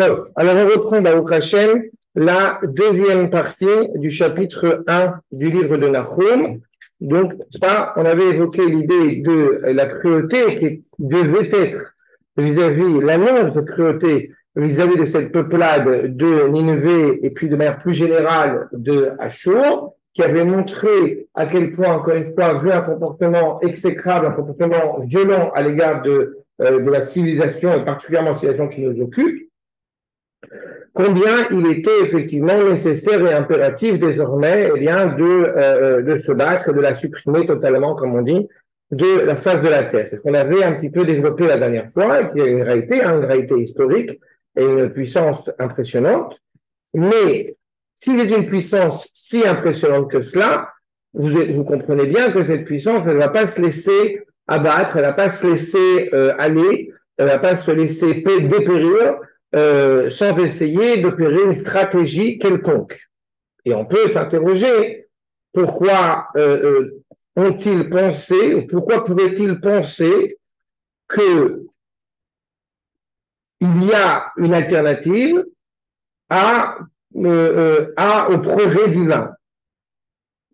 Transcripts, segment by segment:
Alors, on reprend Baruch Hashem la deuxième partie du chapitre 1 du livre de Nahum. Donc, on avait évoqué l'idée de la cruauté qui devait être vis-à-vis, l'annonce de cruauté vis-à-vis de cette peuplade de Nineveh et puis de manière plus générale de Ashur, qui avait montré à quel point, encore une fois, vu un comportement exécrable, un comportement violent à l'égard de, euh, de la civilisation et particulièrement la civilisation qui nous occupe, combien il était effectivement nécessaire et impératif désormais eh bien, de, euh, de se battre, de la supprimer totalement, comme on dit, de la face de la Terre. C'est ce qu'on avait un petit peu développé la dernière fois, qui est une réalité, hein, une réalité historique et une puissance impressionnante. Mais s'il est une puissance si impressionnante que cela, vous, vous comprenez bien que cette puissance, elle ne va pas se laisser abattre, elle ne va pas se laisser euh, aller, elle ne va pas se laisser dépérir euh, sans essayer d'opérer une stratégie quelconque. Et on peut s'interroger pourquoi euh, euh, ont-ils pensé, ou pourquoi pouvaient-ils penser que il y a une alternative à, au projet divin.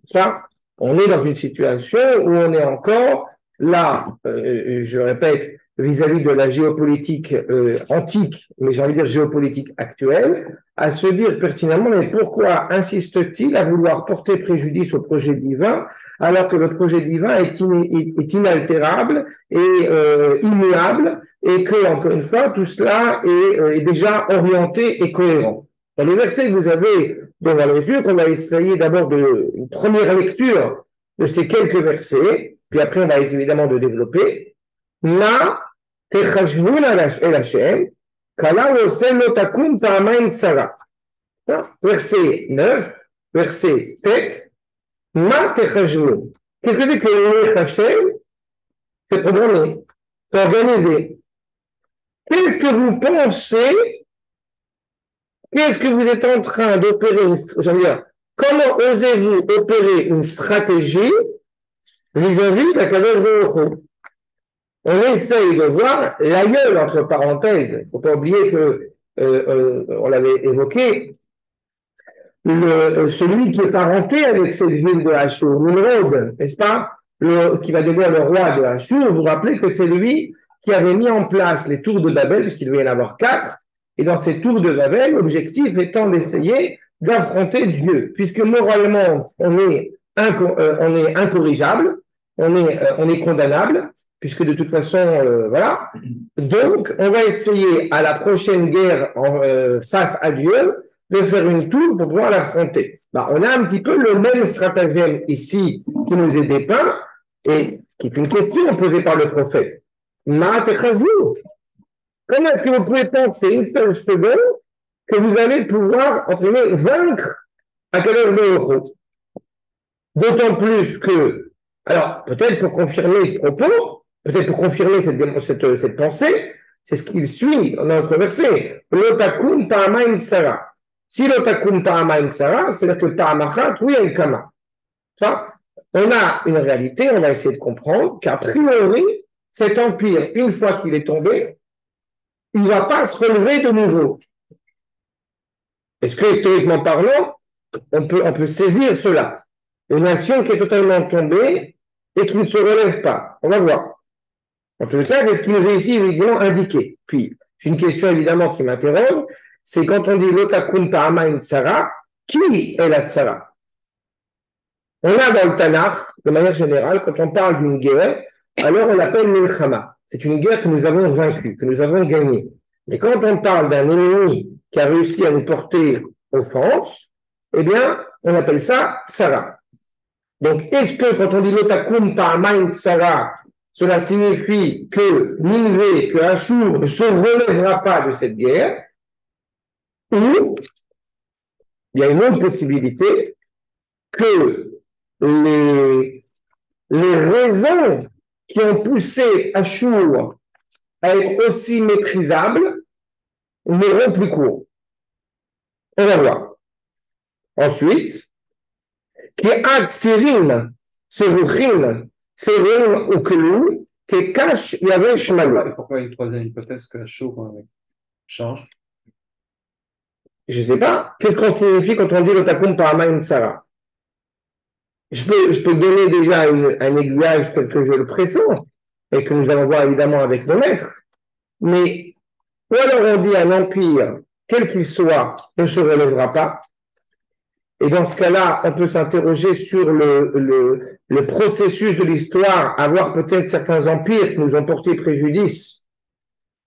Ça, on est dans une situation où on est encore là, je répète, vis-à-vis de la géopolitique euh, antique, mais j'ai envie de dire géopolitique actuelle, à se dire pertinemment, mais pourquoi insiste-t-il à vouloir porter préjudice au projet divin alors que le projet divin est, est inaltérable et euh, immuable et que, encore une fois, tout cela est, euh, est, déjà orienté et cohérent? Dans les versets que vous avez devant les yeux, qu'on va essayer d'abord de une première lecture de ces quelques versets, puis après on va essayer évidemment de développer, Na Verset 9, verset 7. Ma techajnou. Qu'est-ce que c'est que le Hachem C'est programmé, c'est organisé. Qu'est-ce que vous pensez? Qu'est-ce que vous êtes en train d'opérer comment osez-vous opérer une stratégie vis-à-vis de la Kadosh on essaye de voir l'aïeul, entre parenthèses. Il ne faut pas oublier que, euh, euh, on l'avait évoqué, le, celui qui est parenté avec cette ville de Hachur, Nimrod, n'est-ce pas? Qui va devenir le roi de Hachur. Vous vous rappelez que c'est lui qui avait mis en place les tours de Babel, puisqu'il devait y en avoir quatre. Et dans ces tours de Babel, l'objectif étant d'essayer d'affronter Dieu, puisque moralement, on est, euh, est, on est condamnable, puisque de toute façon, euh, voilà. Donc, on va essayer à la prochaine guerre euh, face à Dieu de faire une tour pour pouvoir l'affronter. Bah, on a un petit peu le même stratagème ici qui nous est dépeint et qui est une question posée par le prophète. Comment est-ce que vous pouvez penser une seule seconde que vous allez pouvoir, entre vaincre à quelle heure de D'autant plus que, alors peut-être pour confirmer ce propos, peut-être pour confirmer cette, pensée, c'est ce qu'il suit dans notre verset. L'otakun ta'amain tsara. Si l'otakun ta'amain tsara, c'est-à-dire que ta'amachat, oui, el kama. Ça, on a une réalité, on va essayer de comprendre qu'a priori, cet empire, une fois qu'il est tombé, il ne va pas se relever de nouveau. Est-ce que, historiquement parlant, on peut saisir cela? Une nation qui est totalement tombée et qui ne se relève pas. On va voir. En tout cas, est-ce qu'il est évidemment indiqué Puis, j'ai une question évidemment qui m'interroge, c'est quand on dit l'otakun ta'amain tsara, qui est la tsara? On a dans le Tanakh, de manière générale, quand on parle d'une guerre, alors on l'appelle Milchama. C'est une guerre que nous avons vaincue, que nous avons gagnée. Mais quand on parle d'un ennemi qui a réussi à nous porter offense, eh bien, on appelle ça Tsara. Donc, est-ce que quand on dit l'otakun ta'amain tsara, cela signifie que Ninvé, que Ashur ne se relèvera pas de cette guerre, ou il y a une autre possibilité que les, les raisons qui ont poussé Ashur à être aussi méprisable n'auront plus cours. On va voir. Ensuite, qui a Tsirin, C'est ou que qui cache, il y avait Shmanou. Pourquoi une troisième hypothèse que Ashur euh, change? Je ne sais pas, qu'est-ce qu'on signifie quand on dit l'otakum paramaim Sarah? Je peux, je peux donner déjà un aiguillage tel que je le pressens et que nous allons voir évidemment avec nos maîtres. Mais, ou alors on dit un empire, quel qu'il soit, ne se relèvera pas. Et dans ce cas-là, on peut s'interroger sur le, processus de l'histoire, avoir peut-être certains empires qui nous ont porté préjudice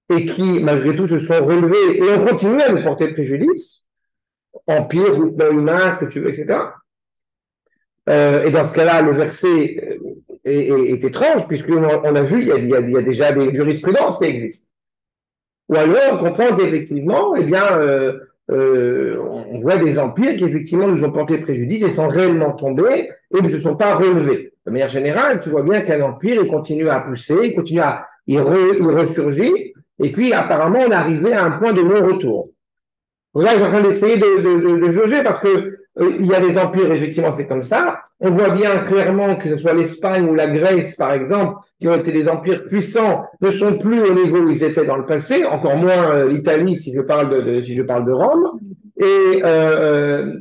et qui, malgré tout, se sont relevés et ont continué à nous porter préjudice. Empire, ou ce que tu veux, etc. Euh, et dans ce cas-là, le verset est, étrange, puisqu'on on a vu, il y a, il y a, déjà des jurisprudences qui existent. Ou alors, on comprend qu'effectivement, eh bien, euh, euh, on voit des empires qui effectivement nous ont porté préjudice et sont réellement tombés et ne se sont pas relevés. De manière générale, tu vois bien qu'un empire, il continue à pousser, il continue à, il, ressurgit, et puis apparemment, on est arrivé à un point de non-retour. Là, je suis en train d'essayer de, de, de, jauger parce que il y a des empires, effectivement, c'est comme ça. On voit bien clairement que ce soit l'Espagne ou la Grèce, par exemple, qui ont été des empires puissants, ne sont plus au niveau où ils étaient dans le passé, encore moins euh, l'Italie si je parle de, si je parle de Rome. Et euh,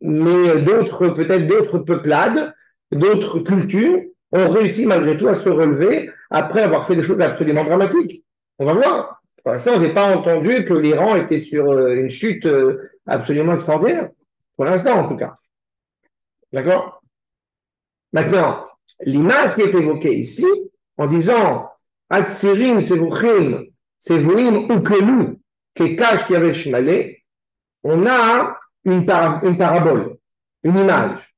mais d'autres, peut-être d'autres peuplades, d'autres cultures ont réussi malgré tout à se relever après avoir fait des choses absolument dramatiques. On va voir. Pour l'instant, je n'ai pas entendu que l'Iran était sur une chute absolument extraordinaire. Pour l'instant, en tout cas. D'accord? Maintenant, l'image qui est évoquée ici, en disant Atsirim Sevuchim, Sevuim Ukelu, Kekash Yavesh on a une, une parabole, une image.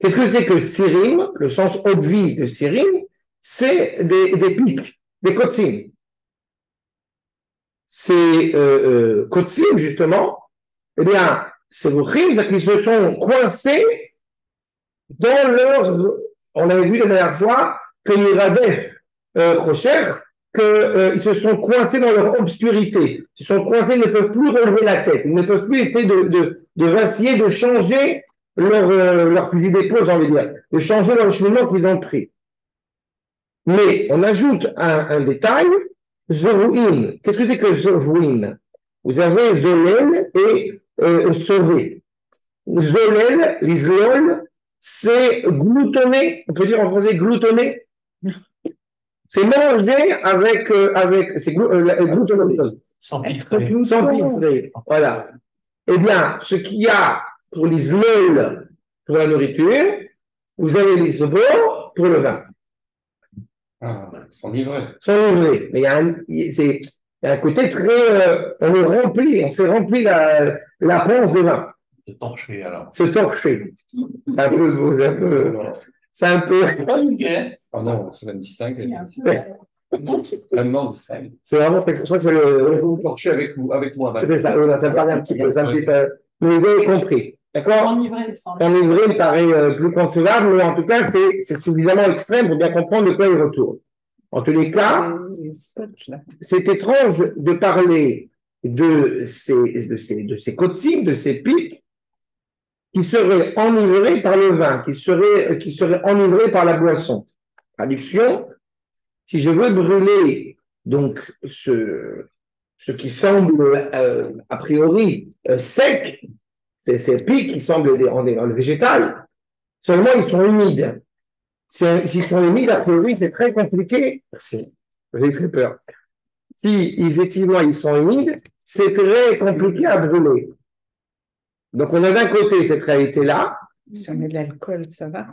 Qu'est-ce que c'est que Sirim? Le sens haute-vie de Sirim, c'est des, des pics, des kotsim. Ces euh, euh, justement, eh bien, c'est-à-dire qu'ils se sont coincés dans leur. On avait vu la dernière fois que Yiradef euh, Rocher, qu'ils euh, se sont coincés dans leur obscurité. Ils se sont coincés, ils ne peuvent plus relever la tête. Ils ne peuvent plus essayer de, vaciller, de changer leur, euh, leur fusil d'épaule, j'ai envie de dire, de changer leur cheminement qu'ils ont pris. Mais on ajoute un, un détail, Zoruin. Qu'est-ce que c'est que Zoruin Vous avez Zolel et euh, sauver. Zolel, l'islol, c'est gloutonner, on peut dire en français gloutonner. C'est manger avec, euh, avec c'est euh, gloutonner. Sans piffrer. Sans piffrer, voilà. Eh bien, ce qu'il y a pour l'islol, pour la nourriture, vous avez l'isobo pour le vin. Ah, s'enivrer. S'enivrer. Mais il y a un, c'est, il y a un côté très. Euh, on le remplit, on s'est rempli la, la ponce de vin. Se torcher alors. Se torcher. C'est un peu. C'est un peu. C'est un peu. Oh non, c'est même distinct. C'est vraiment distinct. C'est vraiment. Je crois que c'est le. Torcher avec, avec moi. C'est ça, ça me paraît un petit peu. Ça me fait, mais vous avez compris. D'accord Enivré, Enivré me paraît euh, plus concevable, mais en tout cas, c'est suffisamment extrême pour bien comprendre de quoi il retourne. En tous les cas, c'est étrange de parler de ces, de ces, de ces de ces pics, qui seraient enivrés par le vin, qui seraient, qui seraient enivrés par la boisson. Traduction, si je veux brûler donc ce, ce qui semble euh, a priori euh, sec, ces, ces pics qui semblent dans le végétal, seulement ils sont humides. S'ils sont humides, a priori, c'est très compliqué. Merci. J'ai très peur. Si effectivement ils sont humides, c'est très compliqué à brûler. Donc on a d'un côté cette réalité-là. Si on met de l'alcool, ça va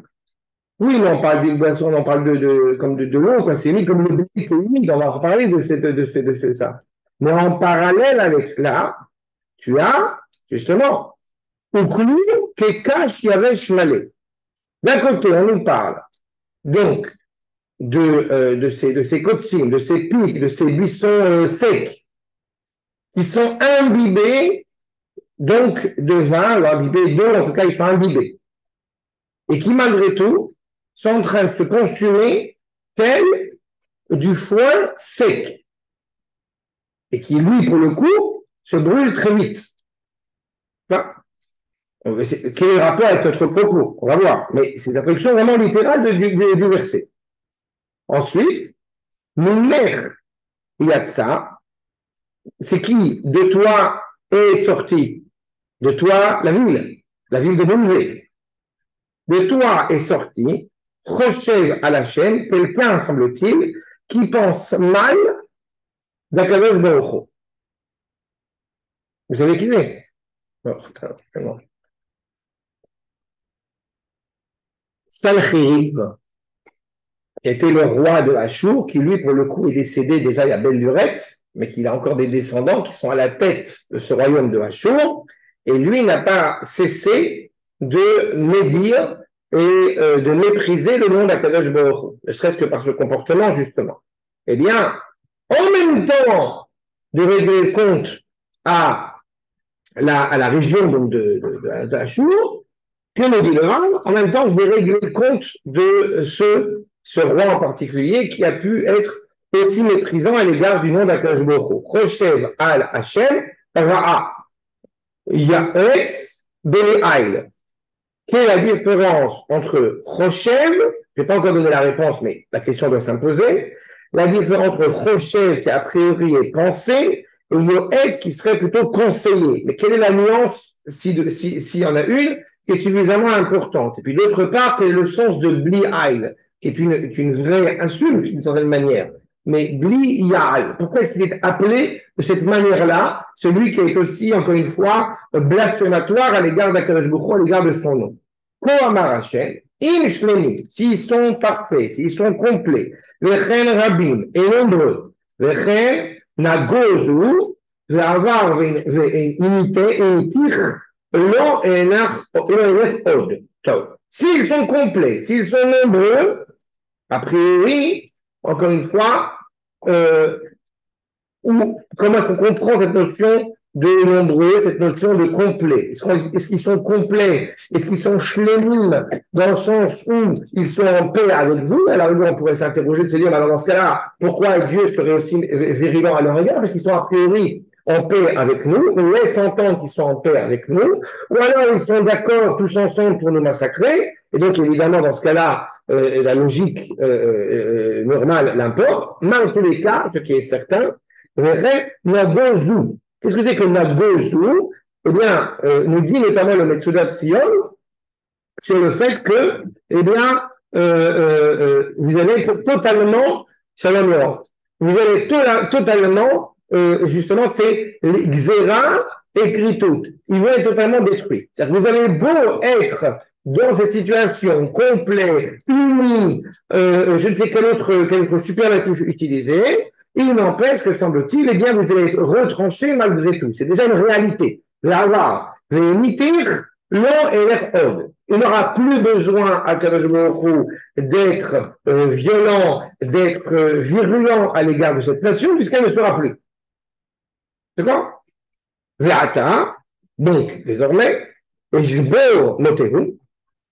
Oui, mais on parle d'une boisson, on parle de, de comme de, de l'eau, c'est humide, comme le blé est humide, on va reparler de, cette, de, de, de ça. Mais en parallèle avec cela, tu as justement Uklu Kekash Yavesh D'un côté, on nous parle donc de, euh, de ces, de ces de ces pics, de ces buissons euh, secs, qui sont imbibés donc de vin, ou imbibés d'eau, en tout cas ils sont imbibés, et qui malgré tout sont en train de se consumer tel du foin sec, et qui lui pour le coup se brûle très vite. Quel est le rapport avec notre propos? On va voir. Mais c'est la traduction vraiment littérale du, du, verset. Ensuite, il y a ça. c'est qui? De toi est sorti. De toi, la ville, la ville de Ninvé. De toi est sorti, Rocher à la chaîne, quelqu'un, semble-t-il, qui pense mal d'Akadosh Baruch Vous savez qui c'est? Salchirib était le roi de Hachour, qui lui, pour le coup, est décédé déjà il y a belle lurette, mais qu'il a encore des descendants qui sont à la tête de ce royaume de Hachour, et lui n'a pas cessé de médire et euh, de mépriser le nom d'Akadosh Baruch ne serait-ce que par ce comportement, justement. Eh bien, en même temps de régler compte à la, région donc, de, de, de, que nous dit le en même temps, je vais régler le compte de ce, ce roi en particulier qui a pu être aussi méprisant à l'égard du nom d'Akadosh Baruch Rochev al Hashem, Ra'a. Yaetz Bene quelle est la différence entre Rochev, je n'ai pas encore donné la réponse, mais la question doit s'imposer, la différence entre Rochev qui a priori est pensé et Yoetz qui serait plutôt conseillé. Mais quelle est la nuance, s'il si, si y en a une, qui est suffisamment importante. Et puis d'autre part, quel est le sens de Bli qui est une, une vraie insulte d'une certaine manière. Mais Bli Yaal. Pourquoi est-ce qu'il est appelé de cette manière-là, celui qui est aussi, encore une fois, blasphématoire à l'égard d'Akadosh à l'égard de son nom. Im s'ils sont parfaits, s'ils sont complets, vechen rabim, et nombreux, vechen nagozu, ve'avar ve'inite, initir, od. S'ils sont complets, s'ils sont nombreux, a priori, encore une fois, euh, comment est-ce qu'on comprend cette notion de nombreux, cette notion de complet? Est-ce qu'ils sont complets? Est-ce qu'ils sont shlemim dans le sens où ils sont en paix avec vous? Alors on pourrait s'interroger de se dire, alors dans ce cas-là, pourquoi Dieu serait aussi virulent à leur égard? Parce qu'ils sont a priori en paix avec nous, on laisse entendre qu'ils sont en paix avec nous, ou alors ils sont d'accord tous ensemble pour nous massacrer, et donc évidemment dans ce cas-là, euh, la logique euh, euh, normale l'importe, mais en tous les cas, ce qui est certain, Nagozu. Qu'est-ce que c'est que Nagozu Eh bien, nous dit notamment le Metsuda de Sion sur le fait que, eh bien, vous allez totalement, vous allez totalement, justement, c'est Xera écrit tout. Ils vont être totalement détruits. C'est-à-dire que vous allez beau être dans cette situation complète, unie, euh, je ne sais quel autre, quel autre superlatif utiliser, il n'empêche que, semble-t-il, eh bien, vous allez être retranché malgré tout. C'est déjà une réalité. Là, nitir, l'un et l'effod. Il n'aura plus besoin à d'être euh, violent, d'être euh, virulent à l'égard de cette nation, puisqu'elle ne sera plus. D'accord? Ve'ata, donc, désormais, Jbo Moteru,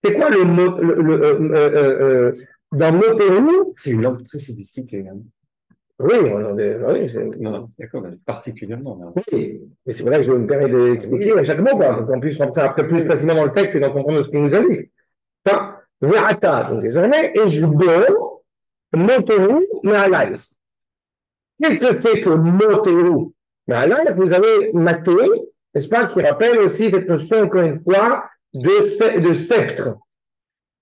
c'est quoi le mot le, le, euh, euh, euh, dans Motero C'est une langue très sophistiquée. Hein. Oui, oui non, d'accord, particulièrement. Oui, mais c'est vrai que je me permets d'expliquer à chaque mot, pour qu'on puisse rentrer après plus facilement dans le texte et d'en comprendre ce qu'il nous a dit. Enfin, Verata, donc désormais, et je bois Motero Mehalal. Qu'est-ce que c'est que Motero Mehalal Vous avez maté, n'est-ce pas, qui rappelle aussi cette notion, encore une fois, de, de sceptre.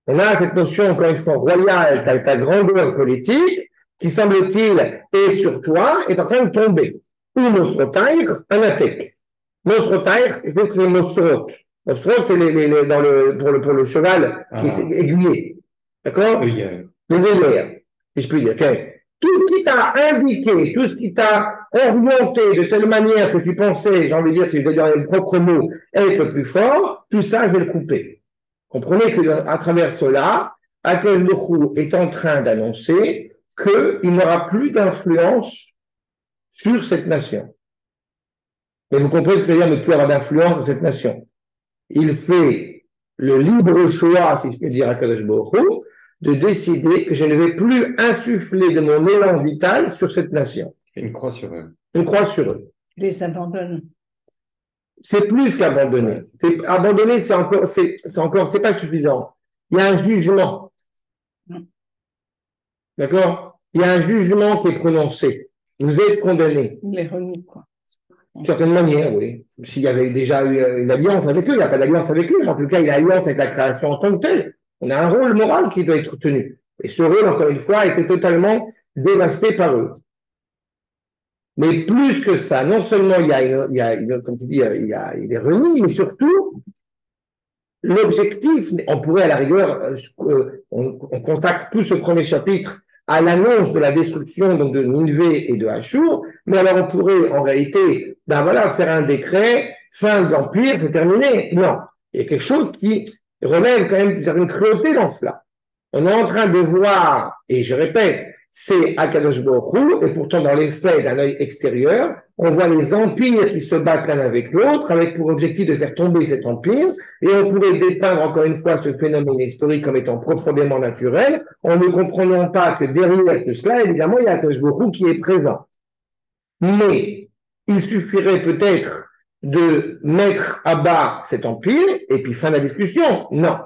On a cette notion, encore une fois, royale, ta, ta grandeur politique, qui semble-t-il est sur toi, est en train de tomber. Ou Mosrotaïr, un attaque. Mosrotaïr, il faut que c'est Mosrot. Mosrot, c'est les, les, les, dans le, pour, le, pour le cheval qui ah. est aiguillé. D'accord? Les œillères, si je puis dire. Okay tout ce qui t'a indiqué, tout ce qui t'a orienté de telle manière que tu pensais, j'ai envie de dire, si je veux dire le propre mot, être plus fort, tout ça, je vais le couper. Comprenez que à travers cela, Akashboku est en train d'annoncer qu'il n'aura plus d'influence sur cette nation. Et vous comprenez ce que c'est-à-dire ne plus avoir d'influence sur cette nation? Il fait le libre choix, si je peux dire, à Baruch de décider que je ne vais plus insuffler de mon élan vital sur cette nation. Une croix sur eux. Une croix sur eux. Les abandonne. C'est plus qu'abandonner. Abandonner, c'est encore, c'est encore, c'est pas suffisant. Il y a un jugement. D'accord? Il y a un jugement qui est prononcé. Vous êtes condamné. Il est remis, quoi. D'une certaine manière, oui. S'il y avait déjà eu une alliance avec eux, il n'y a pas d'alliance avec eux, mais en tout cas, il y a une alliance avec la création en tant que telle. On a un rôle moral qui doit être tenu. Et ce rôle, encore une fois, a été totalement dévasté par eux. Mais plus que ça, non seulement il y a, est renié, mais surtout, l'objectif, on pourrait à la rigueur, euh, on, on consacre tout ce premier chapitre à l'annonce de la destruction de Ninvé et de Hachour, mais alors on pourrait en réalité, ben faire un décret, fin de l'Empire, c'est terminé. Non, il y a quelque chose qui relève quand même d'une certaine cruauté dans cela. On est en train de voir, et je répète, c'est Akadosh Baruch et pourtant dans les faits d'un œil extérieur, on voit les empires qui se battent l'un avec l'autre, avec pour objectif de faire tomber cet empire, et on pourrait dépeindre encore une fois ce phénomène historique comme étant profondément naturel, en ne comprenant pas que derrière tout cela, évidemment, il y a Akadosh Baruch qui est présent. Mais il suffirait peut-être de mettre à bas cet empire, et puis fin de la discussion. Non.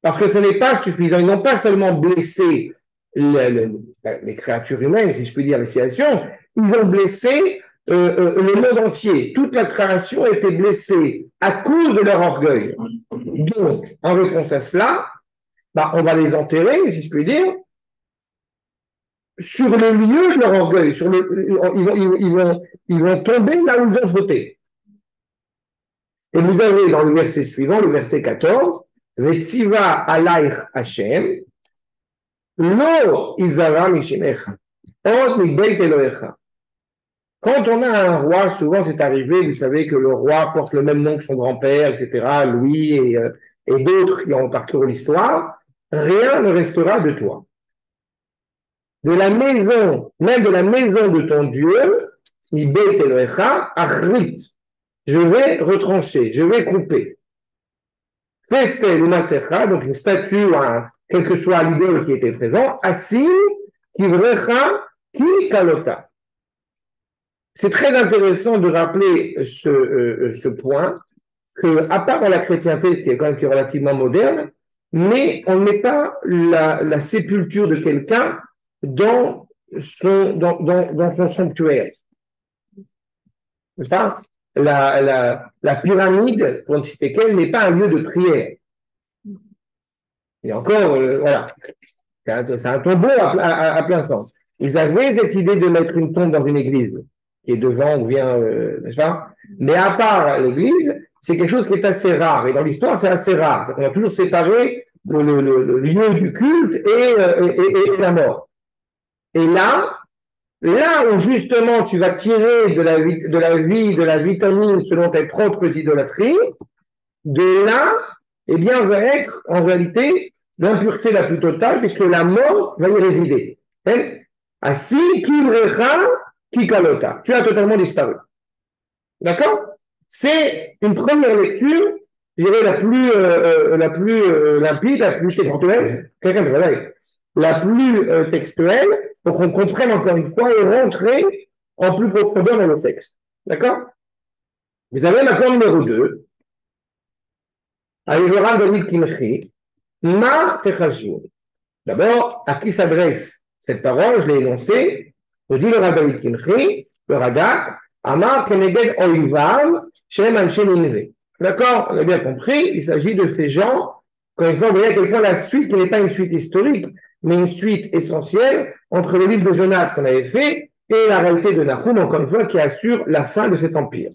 Parce que ce n'est pas suffisant. Ils n'ont pas seulement blessé les créatures humaines, si je puis dire, les situations, ils ont blessé euh, euh, le monde entier. Toute la création a été blessée à cause de leur orgueil. Donc, en réponse à cela, bah, on va les enterrer, si je puis dire, sur le lieu de leur orgueil. Sur le, ils, vont, ils, vont, ils vont tomber là où ils ont voté. Et vous avez dans le verset suivant, le verset 14, Vetsiva alaych Hashem, Lo Izara Mishinecha. Quand on a un roi, souvent c'est arrivé, vous savez que le roi porte le même nom que son grand-père, etc., Louis et, euh, et d'autres qui ont parcouru l'histoire, rien ne restera de toi. De la maison, même de la maison de ton Dieu, je vais retrancher, je vais couper. Fessel donc une statue un, quel que soit l'idole qui était présent, assis, kivrecha, ki kalota. C'est très intéressant de rappeler ce, euh, ce point, que, à part la chrétienté, qui est quand même relativement moderne, mais on ne met pas la, sépulture de quelqu'un dans son, dans, dans, dans sanctuaire. Pas? La, pyramide, pour ne citer qu'elle, n'est pas un lieu de prière. Et encore, euh, voilà, c'est un, tombeau à, plein sens. Ils avaient cette idée de mettre une tombe dans une église, qui est devant ou vient, euh, n'est-ce pas? Mais à part l'église, c'est quelque chose qui est assez rare. Et dans l'histoire, c'est assez rare. On a toujours séparé le, lieu du culte euh, et, la mort. Et là, là où justement tu vas tirer de la, vie, de la vitamine selon tes propres idolâtries, de là, eh bien, va être en réalité l'impureté la plus totale, puisque la mort va y résider. Assis, qui kalota. Tu as totalement disparu. D'accord? C'est une première lecture, je dirais la plus, euh, euh, la plus euh, limpide, la plus textuelle, la plus textuelle, pour qu'on comprenne encore une fois et rentrer en plus profondeur dans le texte. D'accord? Vous avez l'accord numéro 2, avec le David Kimchi, Ma. D'abord, à qui s'adresse cette parole? Je l'ai énoncée. Je dis le Kimchi, le Radak, Amar Keneged Shem D'accord? On a bien compris, il s'agit de ces gens, quand il faut regarder à quel point la suite n'est pas une suite historique, mais une suite essentielle entre le livre de Jonas qu'on avait fait et la réalité de Nahum, encore une fois, qui assure la fin de cet empire.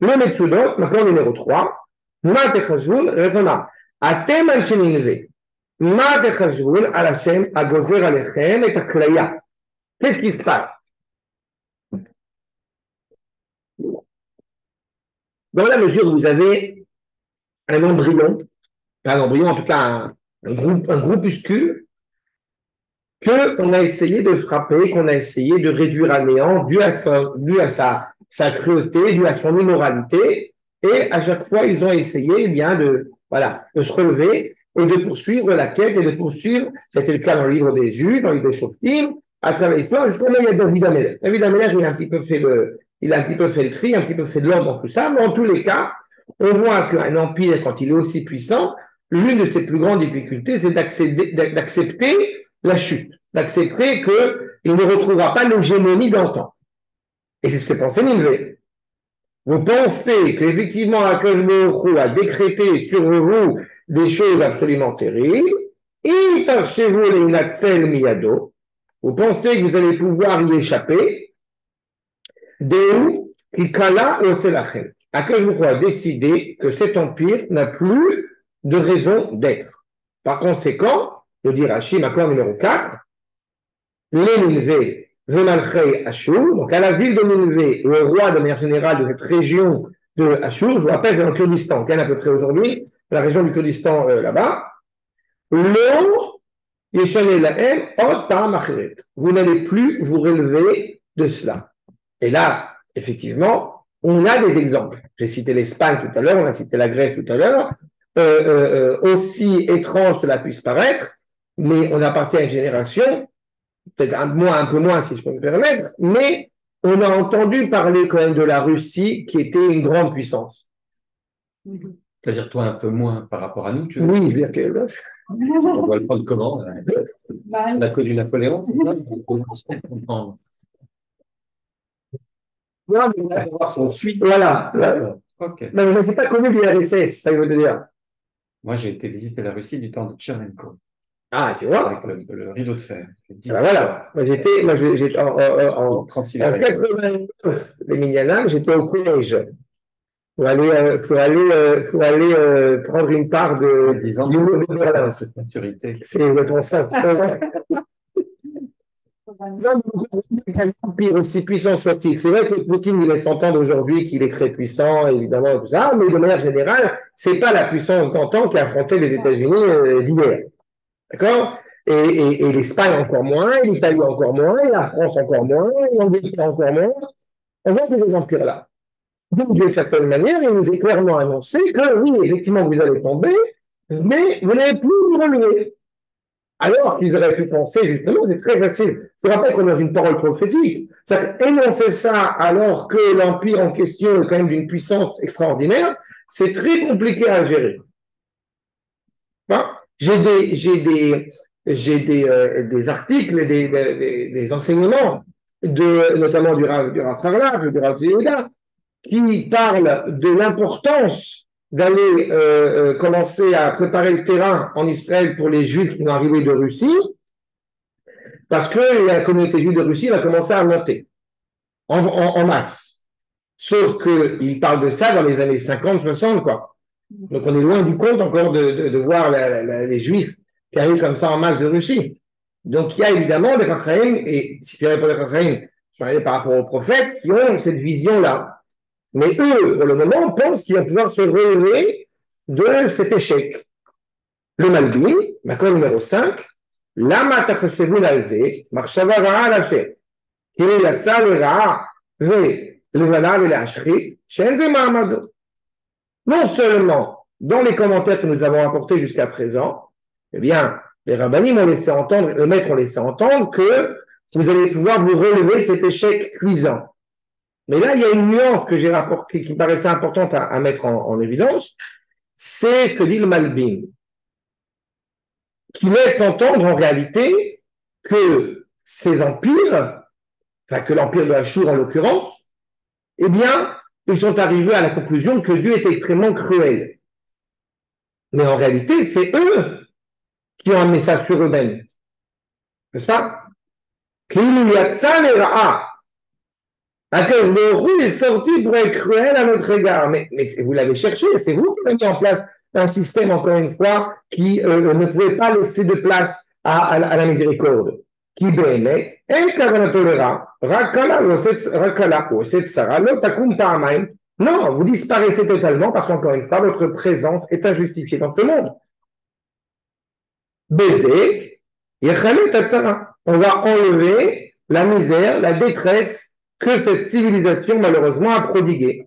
Le Metsudot, maintenant numéro 3, Ma Techajvoun répondra Atem al-Shenilve, Ma Techajvoun al-Hashem et aklaya. Qu'est-ce qui se passe? Dans la mesure où vous avez un embryon un embryon, en tout cas un, groupe, un groupuscule, qu'on a essayé de frapper, qu'on a essayé de réduire à néant, dû à sa, à sa, sa cruauté, dû à son immoralité, et à chaque fois, ils ont essayé eh bien de, voilà, de se relever et de poursuivre la quête et de poursuivre, c'était le cas dans le livre des Juifs, dans le livre des Shoftim, à travers l'histoire, jusqu'au moment il y a David Ameller. David Ameller, il a un petit peu fait le, il a un petit peu fait le tri, un petit peu fait de l'ordre dans tout ça, mais en tous les cas, on voit qu'un empire, quand il est aussi puissant, l'une de ses plus grandes difficultés, c'est d'accepter la chute, d'accepter qu'il ne retrouvera pas l'hégémonie d'antan. Et c'est ce que pensait Ninvé. vous pensez qu'effectivement Akash a décrété sur vous des choses absolument terribles, chez vous les Natsel Miyado, vous pensez que vous allez pouvoir y échapper, Deu Kikala Oselachem. Akash a décidé que cet empire n'a plus de raison d'être. Par conséquent, le dit Rachim, accord numéro 4, les Ninvé Vemalchei Ashur, donc à la ville de et au roi de manière générale de cette région de Ashur, je vous rappelle, c'est dans le Kurdistan, qu'elle à peu près aujourd'hui, la région du Kurdistan euh, là-bas, l'eau, vous n'allez plus vous relever de cela. Et là, effectivement, on a des exemples. J'ai cité l'Espagne tout à l'heure, on a cité la Grèce tout à l'heure. Euh, euh, aussi étrange cela puisse paraître, mais on appartient à une génération peut-être un, moins, un peu moins si je peux me permettre, mais on a entendu parler quand même de la Russie qui était une grande puissance. C'est-à-dire toi un peu moins par rapport à nous, tu veux Oui, bien que... On va le prendre comment? On a connu Napoléon, c'est ça? Comprendre. Non, mais on suit. Voilà. Ok. Mais je n'ai pas connu l'URSS, ça veut dire. Moi, j'ai été visiter la Russie du temps de Tchernenko. Ah, tu vois Avec le, rideau de fer. Ah, voilà. Moi, j'étais, moi, j'étais en, en, en, 89, les j'étais au collège pour aller, euh, pour aller, euh, pour aller euh, prendre une part de cette maturité. C'est ça. Un empire aussi puissant soit-il? C'est vrai que Poutine, il laisse entendre aujourd'hui qu'il est très puissant, évidemment, tout ça, mais de manière générale, c'est pas la puissance d'antan qui a affronté les États-Unis d'hier. D'accord? Et, l'Espagne encore moins, l'Italie encore moins, la France encore moins, l'Angleterre encore moins. On voit que ces empires-là. Donc, d'une certaine manière, il nous est clairement annoncé que oui, effectivement, vous allez tomber, mais vous n'allez plus vous relever. Alors qu'ils auraient pu penser, justement, c'est très facile. Je rappelle qu'on est dans une parole prophétique. Ça, énoncer ça alors que l'empire en question est quand même d'une puissance extraordinaire, c'est très compliqué à gérer. Hein? J'ai des, j'ai des, j'ai des, euh, des articles, des, des, enseignements, de, notamment du Rav, du Rav du Rav qui parlent de l'importance d'aller euh, euh, commencer à préparer le terrain en Israël pour les Juifs qui vont arriver de Russie, parce que la communauté juive de Russie va commencer à monter en, masse. Sauf qu'ils parlent de ça dans les années 50, 60, quoi. Donc on est loin du compte encore de, voir les Juifs qui arrivent comme ça en masse de Russie. Donc il y a évidemment les Chachamim, et si c'est vrai pour les Chachamim, je vais par rapport aux prophètes, qui ont cette vision-là. Mais eux, pour le moment, pensent qu'ils vont pouvoir se relever de cet échec. Le Malbim, l'accord numéro 5, Lama tachashevu lalze, marshava ra'a lachet, ki yatsa le ra'a, ve levana ve la'ashrit, shen ze ma'amado non seulement dans les commentaires que nous avons apportés jusqu'à présent, eh bien, les rabbinim ont laissé entendre, les maîtres ont laissé entendre que vous allez pouvoir vous relever de cet échec cuisant. Mais là, il y a une nuance que j'ai rapportée, qui paraissait importante à, mettre en, évidence, c'est ce que dit le Malbim, qui laisse entendre en réalité que ces empires, enfin que l'empire de Ashur en l'occurrence, eh bien, ils sont arrivés à la conclusion que Dieu est extrêmement cruel. Mais en réalité, c'est eux qui ont amené ça sur eux-mêmes. N'est-ce pas? Akash est sorti pour être cruel à notre égard. Mais, vous l'avez cherché, c'est vous qui avez mis en place un système, encore une fois, qui euh, ne pouvait pas laisser de place à, la miséricorde. Qui bémet, un non, vous disparaissez totalement parce qu'encore une fois, votre présence est injustifiée dans ce monde. Baiser, on va enlever la misère, la détresse que cette civilisation malheureusement a prodiguée.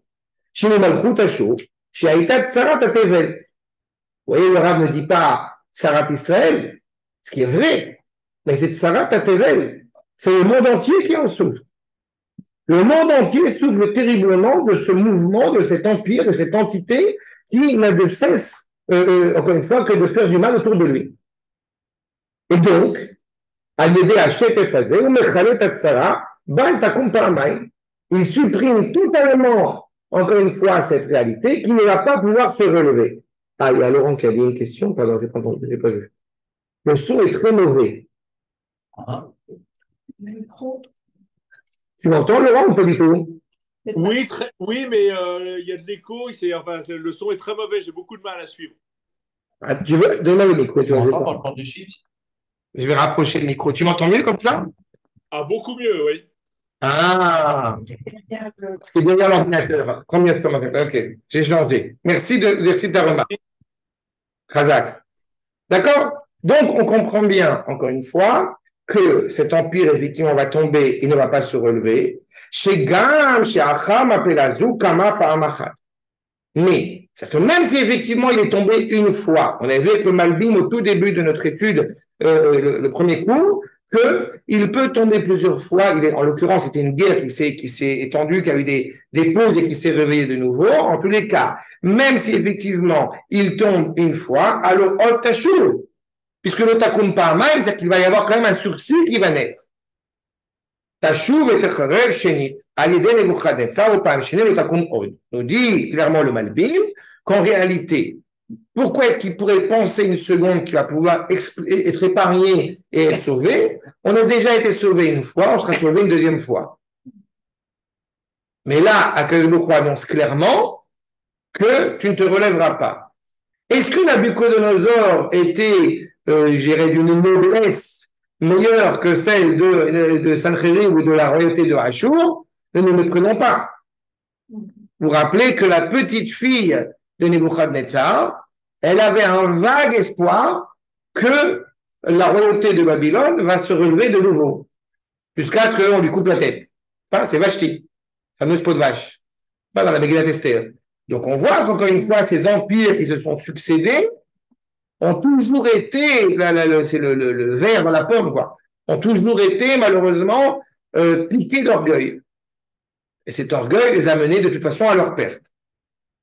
Vous voyez, le Rav ne dit pas Sarat Israël, ce qui est vrai, mais c'est Sarat Tevel. C'est le monde entier qui en souffre. Le monde entier souffre terriblement de ce mouvement, de cet empire, de cette entité qui n'a de cesse, euh, euh, encore une fois, que de faire du mal autour de lui. Et donc, à l'aider à il supprime totalement encore une fois, cette réalité qui ne va pas pouvoir se relever. Ah, il y a Laurent qui a dit une question, pardon, j'ai pas entendu, j'ai pas vu. Le son est très mauvais. Ah. Tu m'entends, Laurent, ou pas du tout? Oui, très, oui, mais euh, il y a de l'écho, enfin, le son est très mauvais, j'ai beaucoup de mal à suivre. Ah, tu veux Donne-moi le micro. Tu je vais rapprocher le micro. Tu m'entends mieux comme ça? Ah, beaucoup mieux, oui. Ah Parce y a l'ordinateur. Combien est-ce que Ok, j'ai changé. Merci de, merci de ta remarque. Khazak. D'accord? Donc, on comprend bien, encore une fois, que cet empire, effectivement, va tomber et ne va pas se relever. Chez Gam, chez Acham, Apelazou, Kama, Paramachat. Mais, que même si effectivement il est tombé une fois, on a vu avec le Malbim au tout début de notre étude, euh, le, premier cours, qu'il peut tomber plusieurs fois. En l'occurrence, c'était une guerre qui s'est, étendue, qui a eu des, pauses et qui s'est réveillée de nouveau. En tous les cas, même si effectivement il tombe une fois, alors Otashur, puisque le takum pas mal, c'est qu'il va y avoir quand même un sursis qui va naître. Tashuv et Techarev Shenit, Alidé Nebuchadnezzar, ou Pam Shenit, le takum. Nous dit clairement le Malbim qu'en réalité, pourquoi est-ce qu'il pourrait penser une seconde qu'il va pouvoir être épargné et être sauvé? On a déjà été sauvé une fois, on sera sauvé une deuxième fois. Mais là, Akazbukhu annonce clairement que tu ne te relèveras pas. Est-ce que Nabucodonosor était, euh, je dirais, d'une noblesse meilleure que celle de, de Sanchérib ou de la royauté de Hachour? Ne nous le prenons pas. Vous rappelez que la petite fille de Nebuchadnezzar, elle avait un vague espoir que la royauté de Babylone va se relever de nouveau, jusqu'à ce qu'on lui coupe la tête. c'est Vashti, fameuse peau de vache, pas dans la Megillat Esther. Donc on voit qu'encore une fois, ces empires qui se sont succédés ont toujours été, c'est le, le, verre dans la pomme, quoi, ont toujours été malheureusement euh, piqués d'orgueil. Et cet orgueil les a menés de toute façon à leur perte.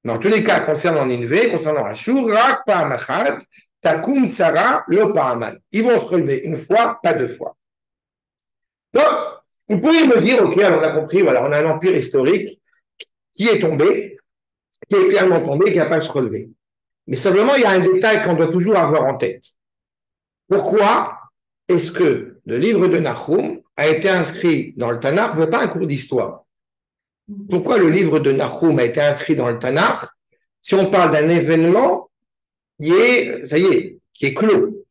Dans tous les cas, concernant Ninvé, concernant Ashur, Rak Pa'amachat, Takum Sarah, le Pa'aman. Ils vont se relever une fois, pas deux fois. Donc, vous pouvez me dire, ok, alors on a compris, voilà, on a un empire historique qui est tombé, qui est clairement tombé, qui n'a pas se relever. Mais simplement, il y a un détail qu'on doit toujours avoir en tête. Pourquoi est-ce que le livre de Nahum a été inscrit dans le Tanakh, n'est pas un cours d'histoire? Pourquoi le livre de Nahum a été inscrit dans le Tanakh si on parle d'un événement qui est, ça y clos?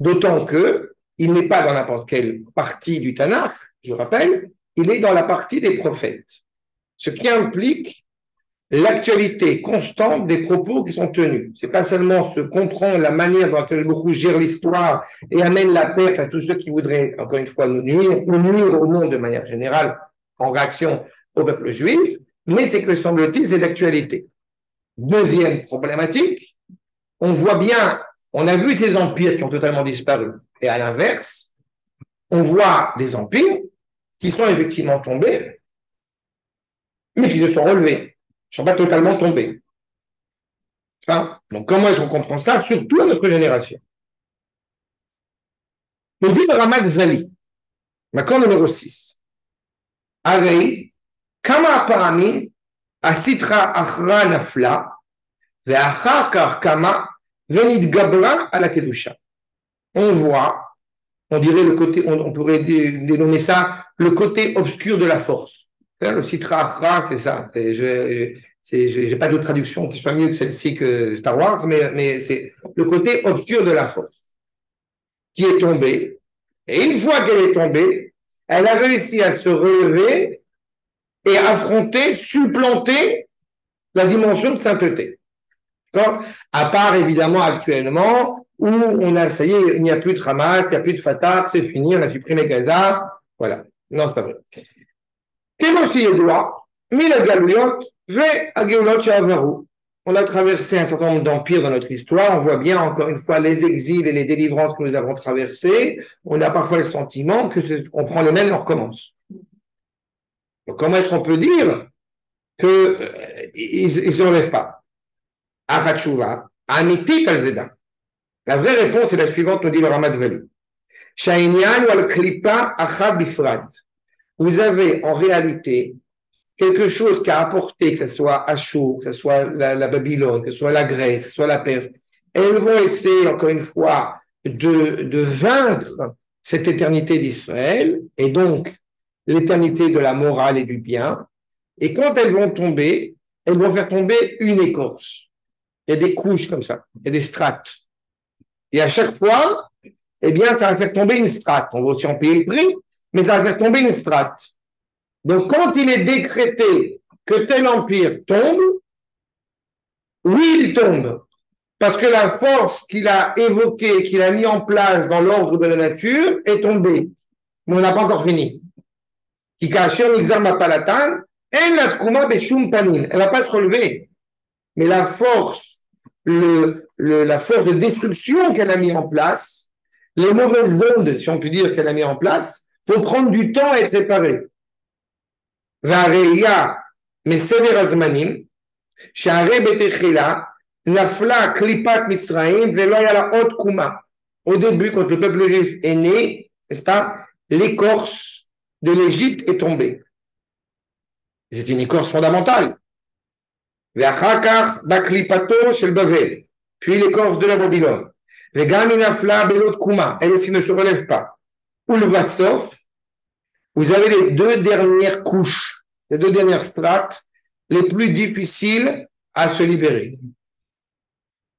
D'autant que il n'est pas dans n'importe quelle partie du Tanakh, je rappelle, il est dans la partie des prophètes. Ce qui implique l'actualité constante des propos qui sont tenus. C'est pas seulement se comprendre la manière dont beaucoup gère l'histoire et amène la perte à tous ceux qui voudraient, encore une fois, nous nuire ou nuire au monde de manière générale en réaction au peuple juif, mais c'est que, semble-t-il, c'est d'actualité. Deuxième problématique, on voit bien, on a vu ces empires qui ont totalement disparu. Et à l'inverse, on voit des empires qui sont effectivement tombés, mais qui se sont relevés ne sont pas totalement tombés. donc comment est-ce qu'on comprend ça, surtout à notre génération Nous dit le Ramak Zali, d'accord numéro 6. Arei, kama parami, asitra achra nafla, ve'achar kar kama, venit gabra à la kedusha. On voit, on dirait le côté, on, pourrait dénommer ça le côté obscur de la force. Le Sitra c'est ça. Je n'ai pas d'autre traduction qui soit mieux que celle-ci que Star Wars, mais, mais c'est le côté obscur de la force qui est tombé. Et une fois qu'elle est tombée, elle a réussi à se relever et affronter, supplanter la dimension de sainteté. À part évidemment actuellement où on a, ça y est, il n'y a plus de Ramat, il n'y a plus de Fatah, c'est fini, on a supprimé Gaza. Voilà. Non, c'est pas vrai. On a traversé un certain nombre d'empires dans notre histoire. On voit bien, encore une fois, les exils et les délivrances que nous avons traversés. On a parfois le sentiment que on prend les mêmes et on recommence. Comment est-ce qu'on peut dire qu'ils euh, ne se relèvent pas? La vraie réponse est la suivante, nous dit le Ramad Vali. Klipa vous avez en réalité quelque chose qui a apporté, que ce soit Achour, que ce soit la, Babylone, que ce soit la Grèce, que ce soit la Perse, elles vont essayer, encore une fois, de, de vaincre cette éternité d'Israël, et donc l'éternité de la morale et du bien. Et quand elles vont tomber, elles vont faire tomber une écorce. Il y a des couches comme ça, il y a des strates. Et à chaque fois, eh bien, ça va faire tomber une strate. On va aussi en payer le prix, mais ça va faire tomber une strate. Donc, quand il est décrété que tel empire tombe, oui, il tombe. Parce que la force qu'il a évoquée, qu'il a mis en place dans l'ordre de la nature est tombée. Mais on n'a pas encore fini. Elle ne va pas se relever. Mais la force, la force de destruction qu'elle a mis en place, les mauvaises ondes, si on peut dire, qu'elle a mis en place, vont prendre du temps à être réparées. mais Azmanim, Nafla Klipat Mitzrayim, la haute Kuma. Au début, quand le peuple juif est né, n'est-ce pas, l'écorce de l'Égypte est tombée. C'est une écorce fondamentale. Baklipato shel Bavel. Puis l'écorce de la Babylone. Elle aussi ne se relève pas. Ulvasov. Vous avez les deux dernières couches, les deux dernières strates les plus difficiles à se libérer.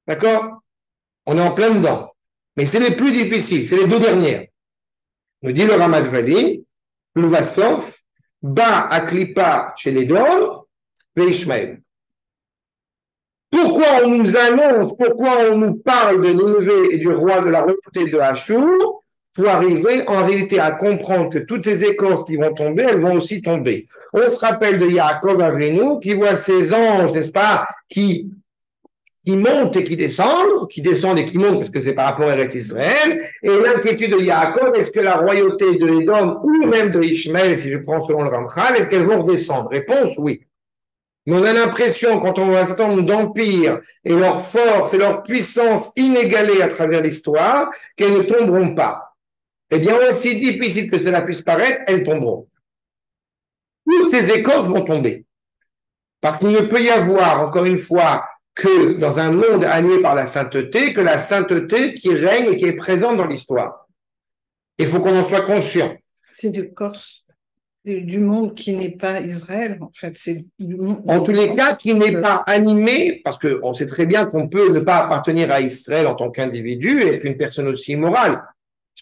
D'accord? On est en plein dedans. Mais c'est les plus difficiles, c'est les deux dernières. Nous dit le Ramad Vali, Louvasov, Ba Aklipa chez les Dor, Ishmael. Pourquoi on nous annonce, pourquoi on nous parle de Nineveh et du roi de la royauté de Hachur pour arriver en réalité à comprendre que toutes ces écorces qui vont tomber, elles vont aussi tomber. On se rappelle de Yaakov Avenu qui voit ces anges, n'est-ce pas, qui qui montent et qui descendent, qui descendent et qui montent parce que c'est par rapport à Israël, et l'inquiétude de Yaakov, est-ce que la royauté de Edom ou même de Ishmael, si je prends selon le Ramchal, est-ce qu'elles vont redescendre? Réponse oui. Mais on a l'impression, quand on voit un certain nombre d'empires et leur force et leur puissance inégalée à travers l'histoire, qu'elles ne tomberont pas. Eh bien, aussi difficile que cela puisse paraître, elles tomberont. Toutes ces écorces vont tomber. Parce qu'il ne peut y avoir, encore une fois, que dans un monde animé par la sainteté, que la sainteté qui règne et qui est présente dans l'histoire. Il faut qu'on en soit conscient. C'est du Corse, du monde qui n'est pas Israël, en fait. C'est En tous les cas, qui n'est pas animé, parce qu'on sait très bien qu'on peut ne pas appartenir à Israël en tant qu'individu et être une personne aussi morale,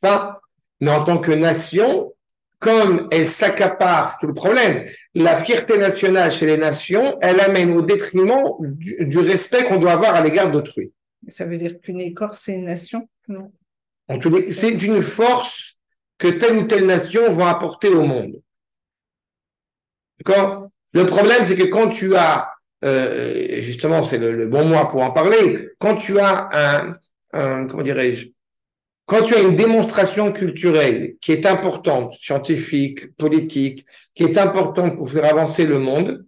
pas Mais en tant que nation, comme elle s'accapare, c'est tout le problème, la fierté nationale chez les nations, elle amène au détriment du, respect qu'on doit avoir à l'égard d'autrui. Ça veut dire qu'une écorce, c'est une nation Non? C'est une force que telle ou telle nation va apporter au monde. D'accord? Le problème, c'est que quand tu as, euh, justement, c'est le, bon mois pour en parler, quand tu as un, un comment dirais-je, quand tu as une démonstration culturelle qui est importante, scientifique, politique, qui est importante pour faire avancer le monde,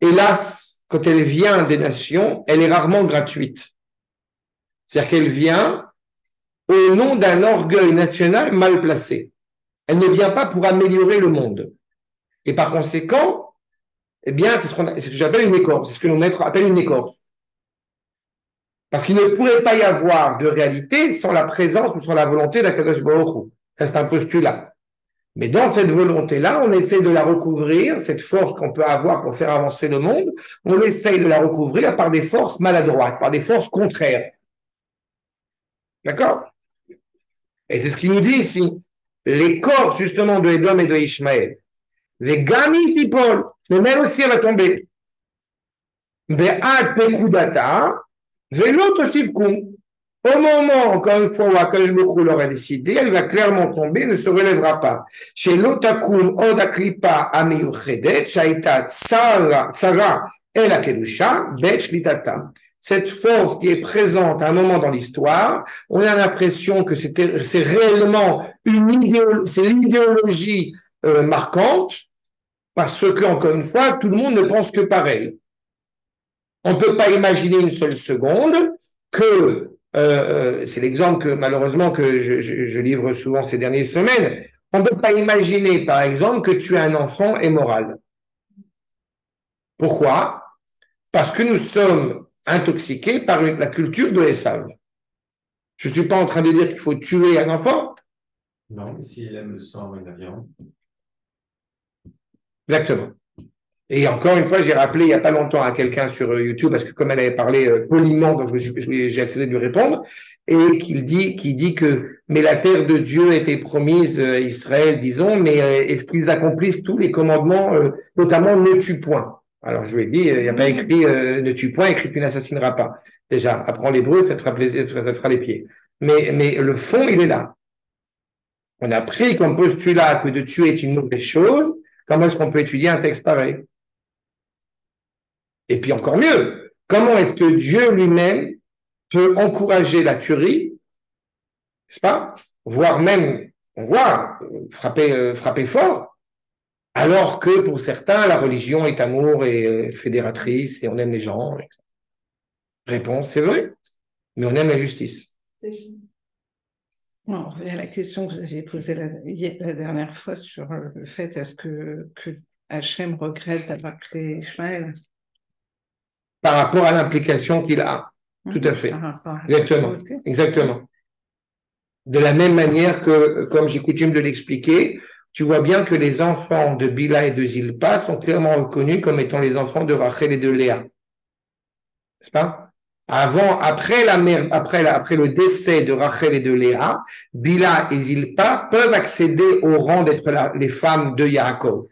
hélas, quand elle vient des nations, elle est rarement gratuite. C'est-à-dire qu'elle vient au nom d'un orgueil national mal placé. Elle ne vient pas pour améliorer le monde. Et par conséquent, eh bien, c'est ce, que j'appelle une écorce, c'est ce que l'on appelle une écorce. Parce qu'il ne pourrait pas y avoir de réalité sans la présence ou sans la volonté d'Akadosh Baruch Ça, c'est un postulat. Mais dans cette volonté-là, on essaie de la recouvrir, cette force qu'on peut avoir pour faire avancer le monde, on essaye de la recouvrir par des forces maladroites, par des forces contraires. D'accord? Et c'est ce qu'il nous dit ici. Les corps, justement, de Edom et de Ishmaël. Les gamis Paul, mais même aussi elle va tomber. Au moment, encore une fois, où Akash leur a décidé, elle va clairement tomber, ne se relèvera pas. Chez l'Otakum Odaklipa Amiyuchedet, Shaita Tsara El Akedusha, Bet Shlitata. Cette force qui est présente à un moment dans l'histoire, on a l'impression que c'est réellement une idéologie, c'est l'idéologie euh, marquante, parce que, encore une fois, tout le monde ne pense que pareil. On ne peut pas imaginer une seule seconde que, euh, euh, c'est l'exemple que malheureusement que je, livre souvent ces dernières semaines, on ne peut pas imaginer par exemple que tu es un enfant immoral. Pourquoi? Parce que nous sommes intoxiqués par la culture de Esav. Je ne suis pas en train de dire qu'il faut tuer un enfant. Non, s'il aime le sang et la viande. Exactement. Et encore une fois, j'ai rappelé il n'y a pas longtemps à quelqu'un sur euh, YouTube, parce que comme elle avait parlé euh, poliment, donc j'ai accédé de lui répondre, et qu'il dit, qui dit que, mais la terre de Dieu était promise à Israël, disons, mais est-ce qu'ils accomplissent tous les commandements, notamment ne tue point? Alors je lui ai dit, il n'y a pas écrit ne tue point, écrit tu n'assassineras pas. Déjà, apprends l'hébreu, ça te fera plaisir, ça te fera les pieds. Mais, mais le fond, il est là. On a pris comme postulat que de tuer est une mauvaise chose. Comment est-ce qu'on peut étudier un texte pareil? Et puis encore mieux, comment est-ce que Dieu lui-même peut encourager la tuerie, n'est-ce pas? Voire même, on voit, frapper, euh, frapper fort, alors que pour certains, la religion est amour et euh, fédératrice et on aime les gens. Réponse, c'est vrai, mais on aime la justice. On revient à la question que vous posée la, dernière fois sur le fait est-ce que, que Hachem regrette d'avoir créé Ishmael Par rapport à l'implication qu'il a. Tout à fait. Exactement. Exactement. De la même manière que, comme j'ai coutume de l'expliquer, tu vois bien que les enfants de Bila et de Zilpa sont clairement reconnus comme étant les enfants de Rachel et de Léa. N'est-ce pas? Avant, après la mère, après, après le décès de Rachel et de Léa, Bila et Zilpa peuvent accéder au rang d'être les femmes de Yaakov.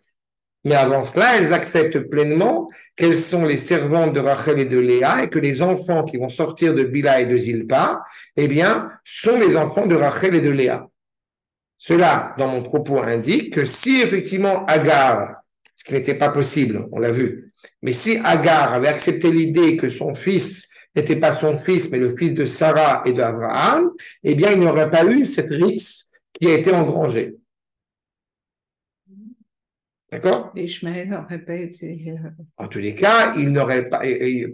Mais avant cela, elles acceptent pleinement qu'elles sont les servantes de Rachel et de Léa et que les enfants qui vont sortir de Bila et de Zilpa, eh bien, sont les enfants de Rachel et de Léa. Cela, dans mon propos, indique que si effectivement Agar, ce qui n'était pas possible, on l'a vu, mais si Agar avait accepté l'idée que son fils n'était pas son fils, mais le fils de Sarah et d'Abraham, eh bien, il n'y aurait pas eu cette rixe qui a été engrangée. D'accord? Ishmaël n'aurait pas été. Euh, en tous les cas, il n'aurait pas.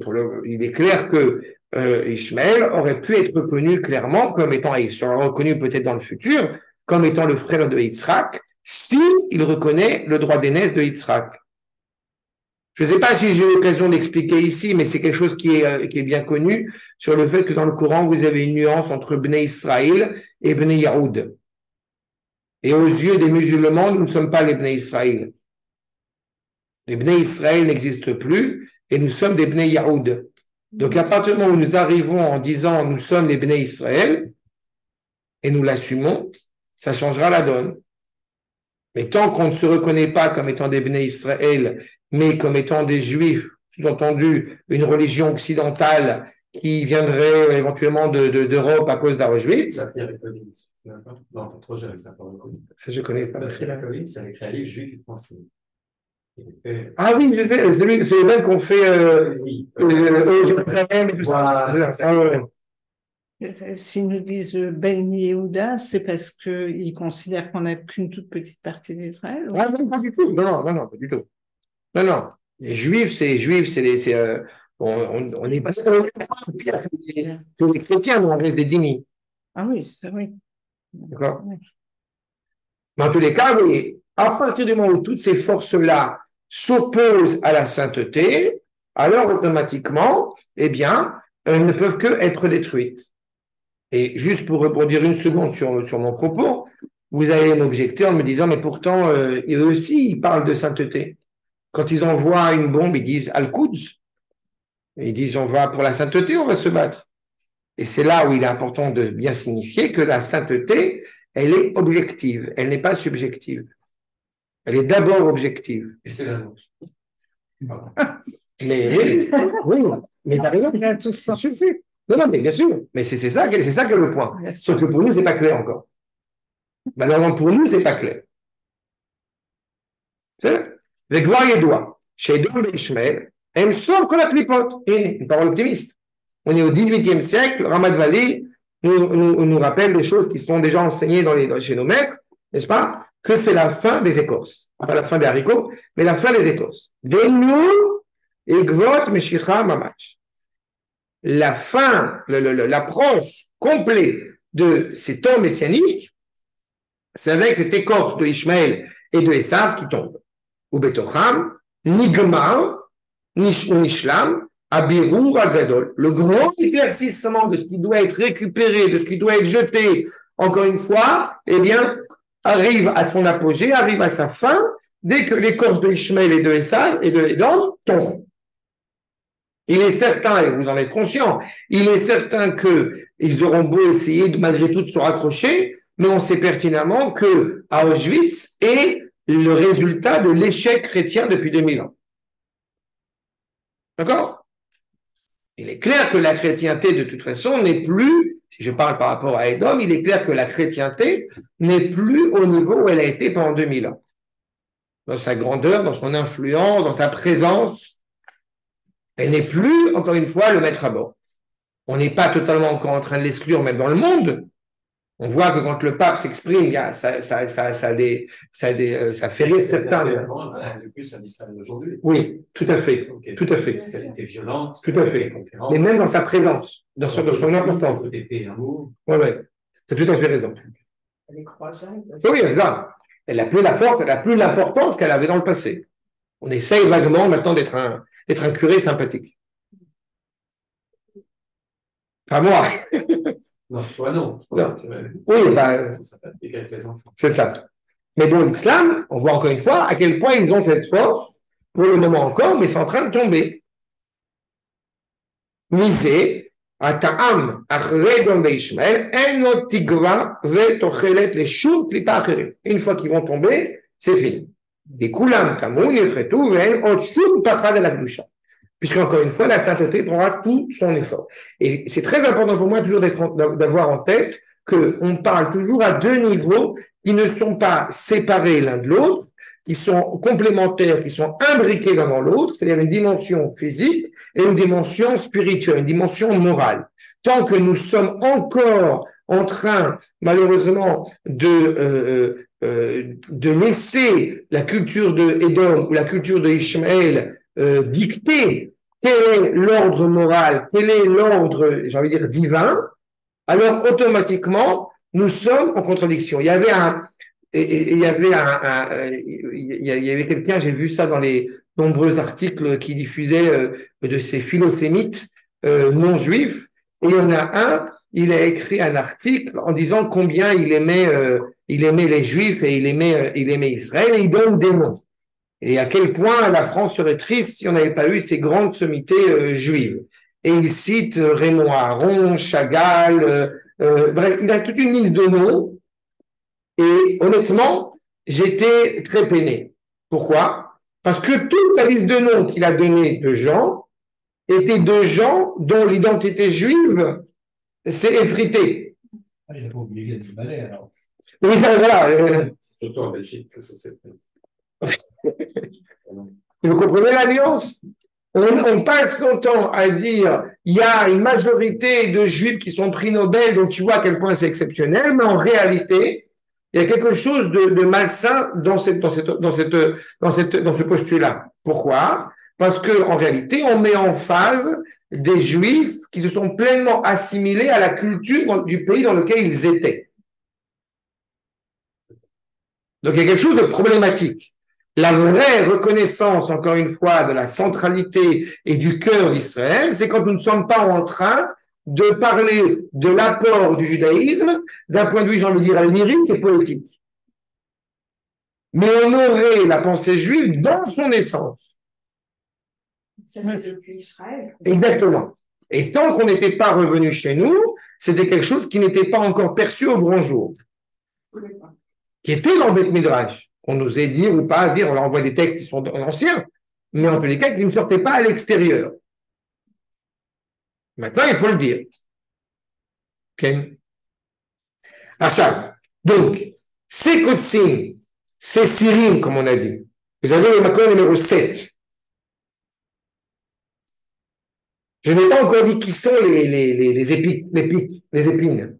Pour le, il est clair que euh, Ishmaël aurait pu être reconnu clairement comme étant, il sera reconnu peut-être dans le futur, comme étant le frère de Yitzhak, s'il il reconnaît le droit d'aînesse de Yitzhak. Je ne sais pas si j'ai l'occasion d'expliquer ici, mais c'est quelque chose qui est, euh, qui est bien connu sur le fait que dans le Coran, vous avez une nuance entre Bnei Israël et Bnei Yaoud. Et aux yeux des musulmans, nous ne sommes pas les Bnei Israël. Les Bnei Israël n'existent plus et nous sommes des Bnei Yaoud. Donc à partir du moment où nous arrivons en disant nous sommes les Bnei Israël et nous l'assumons, ça changera la donne. Mais tant qu'on ne se reconnaît pas comme étant des Bnei Israël, mais comme étant des Juifs, sous-entendu une religion occidentale qui viendrait éventuellement d'Europe de, à cause d'Auschwitz. Non, trop jeune, ça. Ça, je connais pas. c'est écrit un livre juif et français. Ah oui, c'est même qu'on fait euh, oui. euh. Ah, euh, s'ils nous disent euh, Ben Yehuda, c'est parce qu'ils considèrent qu'on n'a qu'une toute petite partie d'Israël Ah non, pas du tout. Non, non, non, pas du tout. Non, non. Les Juifs, c'est Juifs, c'est les. Euh, on n'est pas sur les chrétiens, on reste des dîmes. Ah oui, c'est vrai. D'accord Mais en tous les cas, oui, à partir du moment où toutes ces forces-là s'opposent à la sainteté, alors automatiquement, eh bien, elles ne peuvent que être détruites. Et juste pour répondre une seconde sur, sur mon propos, vous allez m'objecter en me disant, mais pourtant, euh, eux aussi, ils parlent de sainteté. Quand ils envoient une bombe, ils disent Al-Quds. Ils disent, on va pour la sainteté, on va se battre. Et c'est là où il est important de bien signifier que la sainteté, elle est objective, elle n'est pas subjective. Elle est d'abord objective. Et c'est la Mais oui, mais t'as raison. Non, non, mais bien sûr. Mais c'est ça, c'est ça que le point. Sauf que pour nous, c'est pas clair encore. Malheureusement, pour nous, c'est pas clair. C'est Les et doigts. Chez Edom et Ishmael, elle sort que la clipote. Et une parole optimiste. On est au XVIIIe siècle, Ramad Valley nous, nous, rappelle des choses qui sont déjà enseignées dans les, chez nos maîtres, n'est-ce pas? Que c'est la fin des écorces. Pas la fin des haricots, mais la fin des écorces. La fin, l'approche complète de ces temps messianiques, c'est avec cette écorce de Ishmaël et de Esav qui tombe. Ou Betocham, Nigmar, Nishlam, Abirur Agadol. Le grand éclaircissement de ce qui doit être récupéré, de ce qui doit être jeté, encore une fois, eh bien, arrive à son apogée, arrive à sa fin, dès que l'écorce de Ishmael et de Esav et de Edom tombent. Il est certain, et vous en êtes conscient, il est certain qu'ils auront beau essayer de, malgré tout de se raccrocher, mais on sait pertinemment que Auschwitz est le résultat de l'échec chrétien depuis 2000 ans. D'accord? Il est clair que la chrétienté, de toute façon, n'est plus, si je parle par rapport à Edom, il est clair que la chrétienté n'est plus au niveau où elle a été pendant 2000 ans. Dans sa grandeur, dans son influence, dans sa présence, elle n'est plus, encore une fois, le maître à bord. On n'est pas totalement encore en train de l'exclure, même dans le monde, on voit que quand le pape s'exprime, ça, ça, ça, ça, des, ça, des, euh, ça fait rire certains. Depuis, ça aujourd'hui. Oui, tout à fait. Tout à fait. Elle était violente. Tout à fait. Mais même dans sa présence, dans son, dans son importance. Oui, oui. C'est tout à fait raison. Elle est croisante. Oui, là. Elle a plus la force, elle a plus l'importance qu'elle avait dans le passé. On essaye vaguement maintenant d'être un, d'être un curé sympathique. Pas moi. Non, toi non. Oui, c'est ça. Mais bon, l'islam, on voit encore une fois à quel point ils ont cette force, pour le moment encore, mais c'est en train de tomber. Misé, Ata'am, Achredon Ishmael, Enotigva, Vetochelet, les choux, Une fois qu'ils vont tomber, c'est fini. Et Kulam, Tamoun, Yelchetou, Ven, Otshum, Tachad, la Gdusha puisqu'encore une fois, la sainteté prendra tout son effort. Et c'est très important pour moi toujours d'avoir en tête qu'on parle toujours à deux niveaux qui ne sont pas séparés l'un de l'autre, qui sont complémentaires, qui sont imbriqués l'un dans l'autre, c'est-à-dire une dimension physique et une dimension spirituelle, une dimension morale. Tant que nous sommes encore en train, malheureusement, de, euh, euh, de laisser la culture de Edom ou la culture de Ishmaël euh, dicter quel est l'ordre moral, quel est l'ordre, j'ai envie de dire, divin, alors automatiquement, nous sommes en contradiction. Il y avait un, il y avait un, il y avait quelqu'un, j'ai vu ça dans les nombreux articles qui diffusaient euh, de ces philosémites euh, non juifs, et il y en a un, il a écrit un article en disant combien il aimait, il aimait les juifs et il aimait, il aimait Israël, et il donne des noms et à quel point la France serait triste si on n'avait pas eu ces grandes sommités euh, juives. Et il cite euh, Raymond Aron, Chagall, euh, bref, il a toute une liste de noms. Et honnêtement, j'étais très peiné. Pourquoi? Parce que toute la liste de noms qu'il a donnée de gens était de gens dont l'identité juive s'est effritée. Ah, il n'a pas oublié Ballet, alors. Oui, voilà. Surtout en Belgique que ça s'est fait. Vous comprenez l'alliance? On, passe longtemps à dire il y a une majorité de juifs qui sont prix Nobel, donc tu vois à quel point c'est exceptionnel, mais en réalité, il y a quelque chose de, malsain dans, cette, dans, cette, dans, cette, dans, cette, dans ce postulat. Pourquoi? Parce que en réalité, on met en phase des juifs qui se sont pleinement assimilés à la culture du pays dans lequel ils étaient. Donc il y a quelque chose de problématique. La vraie reconnaissance, encore une fois, de la centralité et du cœur d'Israël, c'est quand nous ne sommes pas en train de parler de l'apport du judaïsme d'un point de vue, j'ai envie de dire, lyrique et poétique. Mais honorer la pensée juive dans son essence. Ça, c'est depuis Israël. Exactement. Et tant qu'on n'était pas revenu chez nous, c'était quelque chose qui n'était pas encore perçu au grand jour. Qui était dans Beth Midrash on nous ait dit ou pas dire, on leur envoie des textes qui sont anciens, mais en tous les cas, qui ne sortaient pas à l'extérieur. Maintenant, il faut le dire. Ok? Ça. Donc, c'est Kotsim, c'est Sirim, comme on a dit. Vous avez le macron numéro 7. Je n'ai pas encore dit qui sont les, les épines.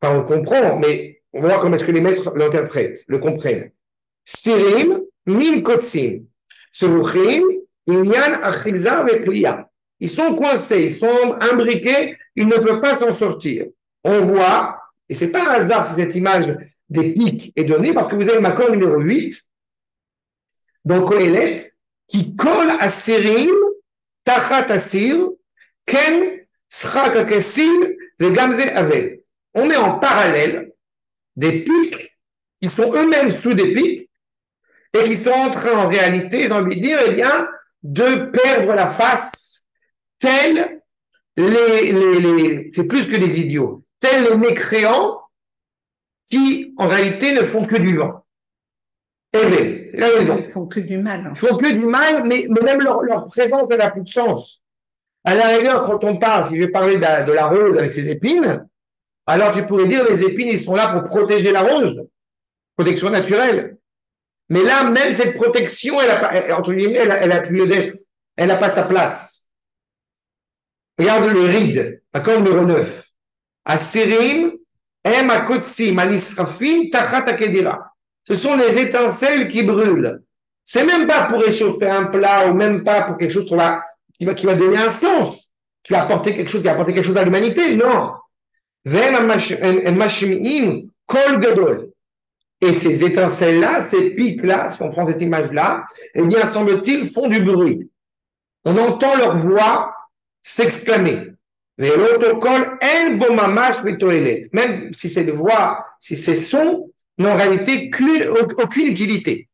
Enfin, on comprend, mais on va voir comment est-ce que les maîtres l'interprètent, le comprennent. Sirim, min kotsim. Sevuchim, inyan achiza plia. Ils sont coincés, ils sont imbriqués, ils ne peuvent pas s'en sortir. On voit, et c'est pas un hasard si cette image des pics est donnée, parce que vous avez ma numéro 8, donc Kohelet, qui colle à Sérim, Tachat Ken, Srak Gamze Avel. On met en parallèle des pics qui sont eux-mêmes sous des pics et qui sont en train, en réalité, j'ai envie de dire, eh bien, de perdre la face, tels les, les, les c'est plus que des idiots, tels les mécréants qui, en réalité, ne font que du vent. Et la raison. Ils font que du mal. Ils font que du mal, mais, mais même leur, leur présence n'a plus de sens. À la rigueur, quand on parle, si je vais parler de de la rose avec ses épines, alors tu pourrais dire les épines, ils sont là pour protéger la rose, protection naturelle. Mais là, même cette protection, elle a entre guillemets, elle a, plus lieu d'être. Elle n'a pas sa place. Regarde le ride, accord numéro 9. Asirim, akotsim. Ce sont les étincelles qui brûlent. C'est même pas pour réchauffer un plat ou même pas pour quelque chose qui va, qui va donner un sens, qui va apporter quelque chose, qui va apporter quelque chose à l'humanité. Non. Et ces étincelles-là, ces pics-là, si on prend cette image-là, eh bien, semble-t-il, font du bruit. On entend leur voix s'exclamer. Même si des voix, si c'est son, n'ont en réalité aucune, utilité.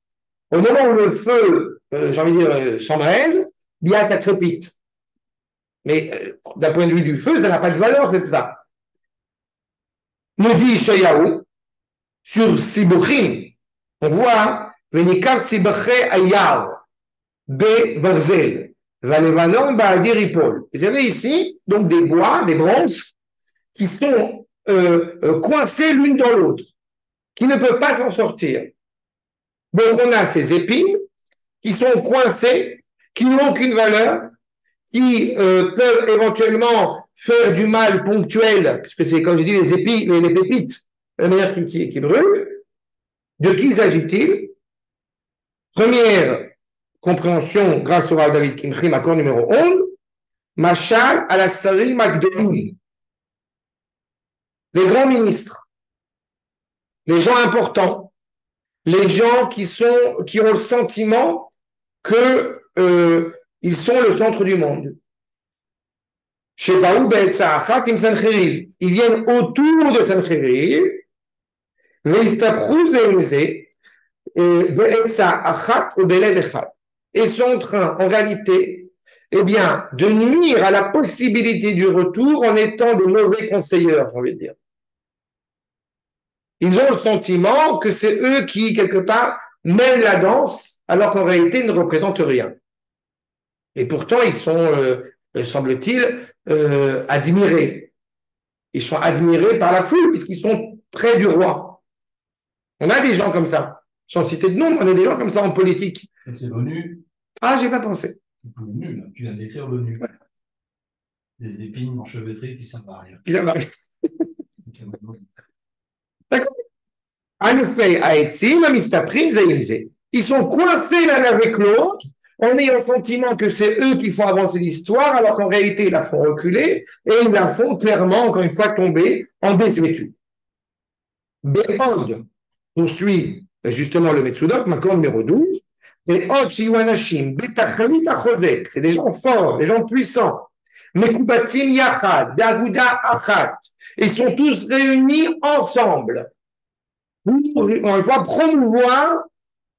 Au moment où le feu, euh, j'ai envie de dire, euh, s'embrase, bien, ça crépite. Mais euh, d'un point de vue du feu, ça n'a pas de valeur, c'est ça. Nous dit Shayahu, sur Sibuchim, on voit Venikar Sibaché Ayar, Be Varzel, Valevanon Baadir Ipol. Vous avez ici donc des bois, des branches qui sont euh, euh, coincées l'une dans l'autre, qui ne peuvent pas s'en sortir. Donc on a ces épines qui sont coincées, qui n'ont aucune valeur, qui euh, peuvent éventuellement faire du mal ponctuel, puisque c'est, comme je dis, les épines, les pépites, la manière qui, qui, brûle. De qui s'agit-il? Première compréhension grâce au Rav David Kimchim, accord numéro 11, Machal à la. Les grands ministres, les gens importants, les gens qui sont qui ont le sentiment que euh, sont le centre du monde. Ils viennent autour de Sancheriv et sont en train, en réalité, eh bien, de nuire à la possibilité du retour en étant de mauvais conseillers, j'ai envie de dire. Ils ont le sentiment que c'est eux qui, quelque part, mènent la danse, alors qu'en réalité, ils ne représentent rien. Et pourtant, ils sont, euh, semble-t-il, euh, admirés. Ils sont admirés par la foule, puisqu'ils sont près du roi. On a des gens comme ça. Sans citer de nom, on a des gens comme ça en politique. C'est l'ONU. Ah, j'ai pas pensé. L'ONU, tu viens d'écrire l'ONU. Des épines enchevêtrées qui servent à rien. Qui servent à rien. D'accord. Ils sont coincés l'un avec l'autre en ayant le sentiment que c'est eux qui font avancer l'histoire, alors qu'en réalité, ils la font reculer et ils la font clairement, encore une fois, tomber en désuétude. Béhod, poursuit ben, justement le Metsudot, Makor numéro 12. Et c'est des gens forts, des gens puissants. Mekubatim Yachad, Daguda Achat. Ils sont tous réunis ensemble. Pour, une fois, promouvoir,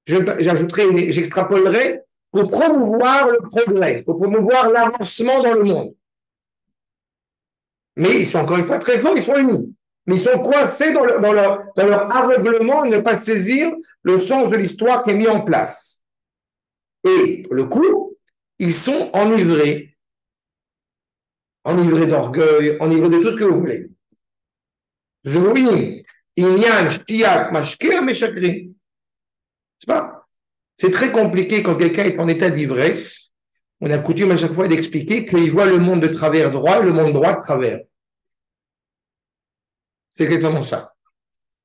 j'ajouterai, j'extrapolerai, pour promouvoir le progrès, pour promouvoir l'avancement dans le monde. Mais ils sont encore une fois très forts, ils sont unis mais ils sont coincés dans, leur, dans aveuglement à ne pas saisir le sens de l'histoire qui est mis en place. Et pour le coup, ils sont enivrés, enivrés d'orgueil, enivrés de tout ce que vous voulez. C'est très compliqué quand quelqu'un est en état d'ivresse. On a coutume à chaque fois d'expliquer qu'il voit le monde de travers droit le monde droit de travers. C'est exactement ça.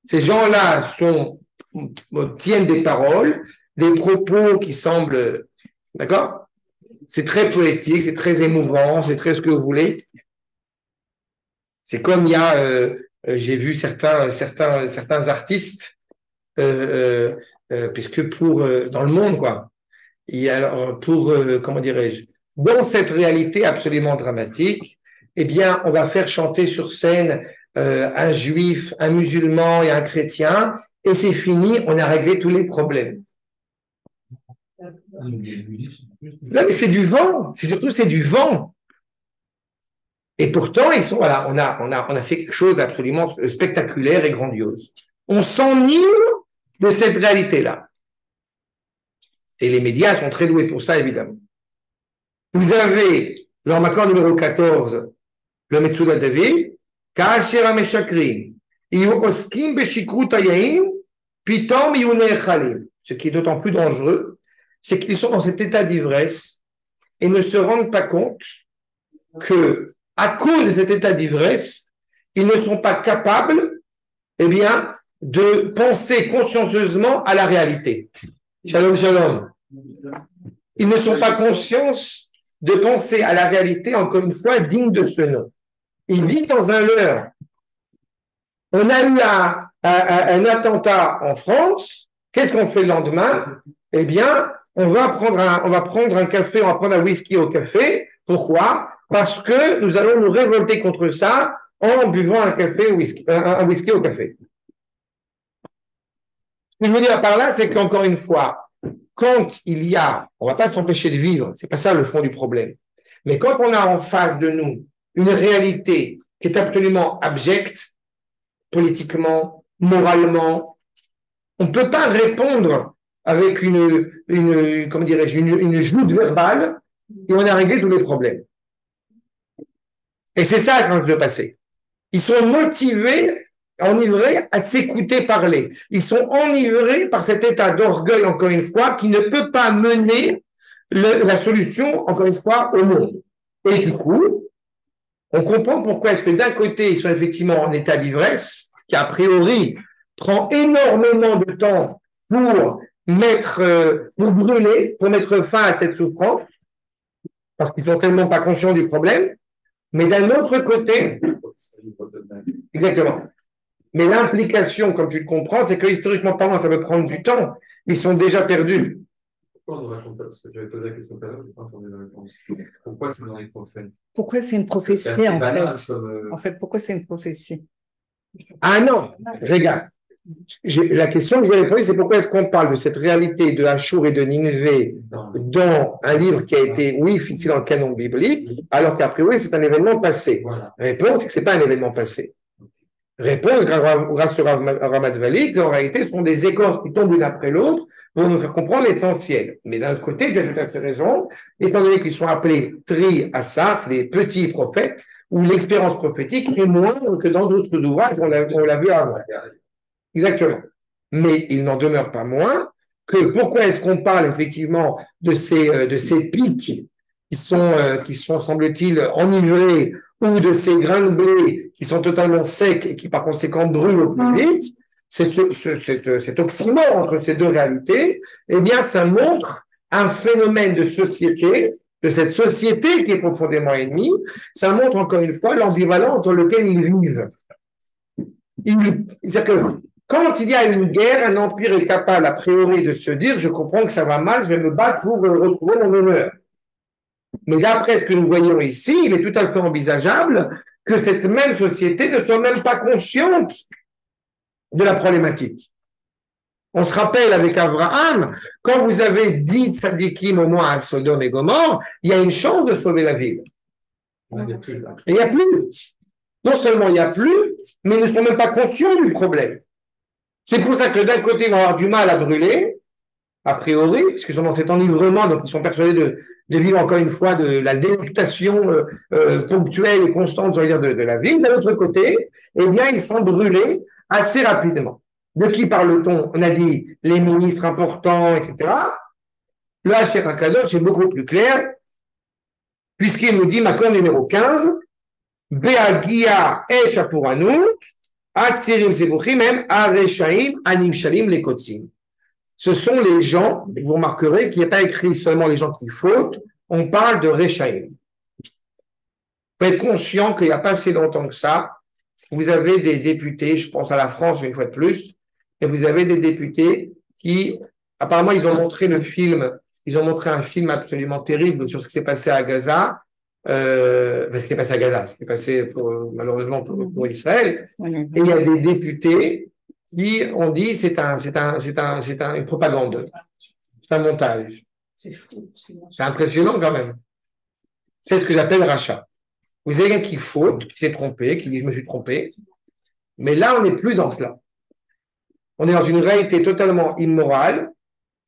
Ces gens-là tiennent des paroles, des propos qui semblent, d'accord? C'est très poétique, c'est très émouvant, c'est très ce que vous voulez. C'est comme il y a, euh, euh, j'ai vu certains, certains, certains artistes, euh, puisque pour dans le monde quoi, Et alors, pour, euh, comment dirais-je, dans cette réalité absolument dramatique, eh bien, on va faire chanter sur scène euh, un juif, un musulman et un chrétien, et c'est fini, on a réglé tous les problèmes. Non, mais c'est du vent, c'est surtout c'est du vent. Et pourtant, ils sont, voilà, on a, on a, on a fait quelque chose d'absolument spectaculaire et grandiose. On s'enivre de cette réalité-là. Et les médias sont très doués pour ça, évidemment. Vous avez, dans l'accord numéro 14, le Metsuda David, כאשר המשקרים יהיו עוסקים בשכרות היעים, פתאום יהיו נאכלים. Ce qui est d'autant plus dangereux, c'est qu'ils sont dans cet état d'ivresse et ne se rendent pas compte que, à cause de cet état d'ivresse, ils ne sont pas capables, eh bien, de penser consciencieusement à la réalité. Shalom, shalom. Ils ne sont pas conscients de penser à la réalité, encore une fois, digne de ce nom. Ils vivent dans un leurre. On a eu un, attentat en France. Qu'est-ce qu'on fait le lendemain? Eh bien, on va prendre un, café, on va prendre un whisky au café. Pourquoi? Parce que nous allons nous révolter contre ça en buvant un, whisky au café. Ce que je veux dire par là, c'est qu'encore une fois, quand il y a, on va pas s'empêcher de vivre, c'est pas ça le fond du problème. Mais quand on a en face de nous une réalité qui est absolument abjecte, politiquement, moralement, on ne peut pas répondre avec une, une comment dirais-je, une, une joute verbale et on a réglé tous les problèmes. Et c'est ça ce qui se passer. Ils sont motivés, enivrés à s'écouter parler. Ils sont enivrés par cet état d'orgueil, encore une fois, qui ne peut pas mener la solution, encore une fois, au monde. Et du coup, on comprend pourquoi est-ce que d'un côté, ils sont effectivement en état d'ivresse, qui a priori prend énormément de temps pour mettre, euh, pour brûler, pour mettre fin à cette souffrance, parce qu'ils sont tellement pas conscients du problème. Mais d'un autre côté, exactement. Mais l'implication, comme tu le comprends, c'est que historiquement parlant, ça peut prendre du temps. Ils sont déjà perdus. Pourquoi c'est une prophétie Pourquoi c'est une prophétie en fait? euh, En fait, pourquoi c'est une prophétie? Ah non, regarde la question que je vais répondre, c'est pourquoi est-ce qu'on parle de cette réalité de Hachour et de Nineveh dans un livre qui a été, oui, fixé dans le canon biblique, alors qu'à priori, c'est un événement passé? Réponse, c'est que c'est pas un événement passé. Réponse, grâce au Ramad Vali, qu'en réalité, sont des écorces qui tombent l'une après l'autre pour nous faire comprendre l'essentiel. Mais d'un autre côté, tu as tout à fait raison, étant donné qu'ils sont appelés tri c'est les petits prophètes, où l'expérience prophétique est moindre que dans d'autres ouvrages, on l'a vu avant. Exactement. Mais il n'en demeure pas moins que pourquoi est-ce qu'on parle effectivement de ces, euh, de ces pics qui sont, euh, qui sont, semble-t-il, enivrés ou de ces grains de blé qui sont totalement secs et qui par conséquent brûlent au plus vite, c'est ce, ce, cet, cet oxymore entre ces deux réalités, eh bien, ça montre un phénomène de société, de cette société qui est profondément ennemie, ça montre encore une fois l'ambivalence dans laquelle ils vivent. C'est-à-dire que quand il y a une guerre, un empire est capable, a priori, de se dire, je comprends que ça va mal, je vais me battre pour retrouver mon honneur. Mais d'après ce que nous voyons ici, il est tout à fait envisageable que cette même société ne soit même pas consciente de la problématique. On se rappelle avec Abraham, quand vous avez dit tzadikim au moins à Sodome et Gomorre, il y a une chance de sauver la ville. Et il n'y a plus. Non seulement il n'y a plus, mais ils ne sont même pas conscients du problème. C'est pour ça que d'un côté, ils vont avoir du mal à brûler, a priori, qu'ils sont dans cet enivrement, donc ils sont persuadés de, vivre encore une fois de la délectation euh, euh, ponctuelle et constante, dire, de, la vie. D'un autre côté, eh bien, ils sont brûlés assez rapidement. De qui parle-t-on? On a dit les ministres importants, etc. Le Hacher Akadosh est beaucoup plus clair, puisqu'il nous dit, Macron numéro 15, Beagia Eshapuranout, ce sont les gens, vous remarquerez qu'il n'y a pas écrit seulement les gens qui fautent, on parle de Rechaim. Vous être conscient qu'il n'y a pas assez longtemps que ça, vous avez des députés, je pense à la France une fois de plus, et vous avez des députés qui, apparemment, ils ont montré le film ils ont montré un film absolument terrible sur ce qui s'est passé à Gaza, euh, ce qui s'est passé à Gaza, ce qui est passé malheureusement pour, Israël. Et il y a des députés qui ont dit c'est un, c'est un, c'est un, c'est un, une propagande, c'est un montage. C'est fou. C'est impressionnant quand même. C'est ce que j'appelle rachat. Vous avez quelqu'un qui faute, qui s'est trompé, qui dit je me suis trompé. Mais là, on n'est plus dans cela. On est dans une réalité totalement immorale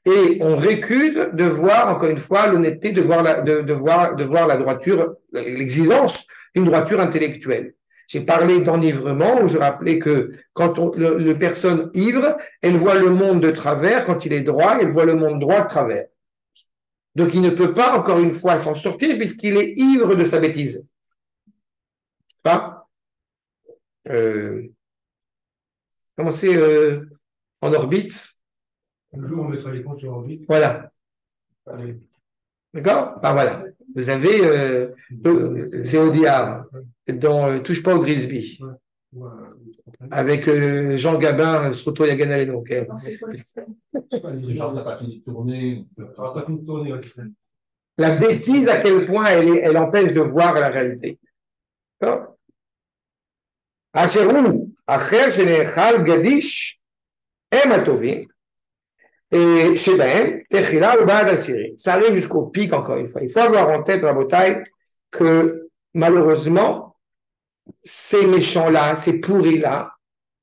et on récuse de voir, encore une fois, l'honnêteté, de voir la, de, voir, de voir la droiture, l'exigence d'une droiture intellectuelle. J'ai parlé d'enivrement, où je rappelais que quand on, le, personne ivre, elle voit le monde de travers, quand il est droit, elle voit le monde droit de travers. Donc il ne peut pas, encore une fois, s'en sortir puisqu'il est ivre de sa bêtise. Pas? Euh, Comment c'est euh, en orbite? Un jour, on mettra les ponts sur orbite. Voilà. D'accord? Ben voilà. Vous avez, euh, euh, c'est au diable, dans euh, Touche pas au Grisby, avec euh, Jean Gabin, euh, Sroto Yaganaleno. Okay. Jean n'a pas. La bêtise, à quel point elle, elle empêche de voir la réalité. Acherou, Acher, Sénéchal, Gadish, Ematovim et Sheben, Techila ou Baad Ça arrive jusqu'au pic encore une fois. Il faut avoir en tête, la bataille, que malheureusement, ces méchants-là, ces pourris-là,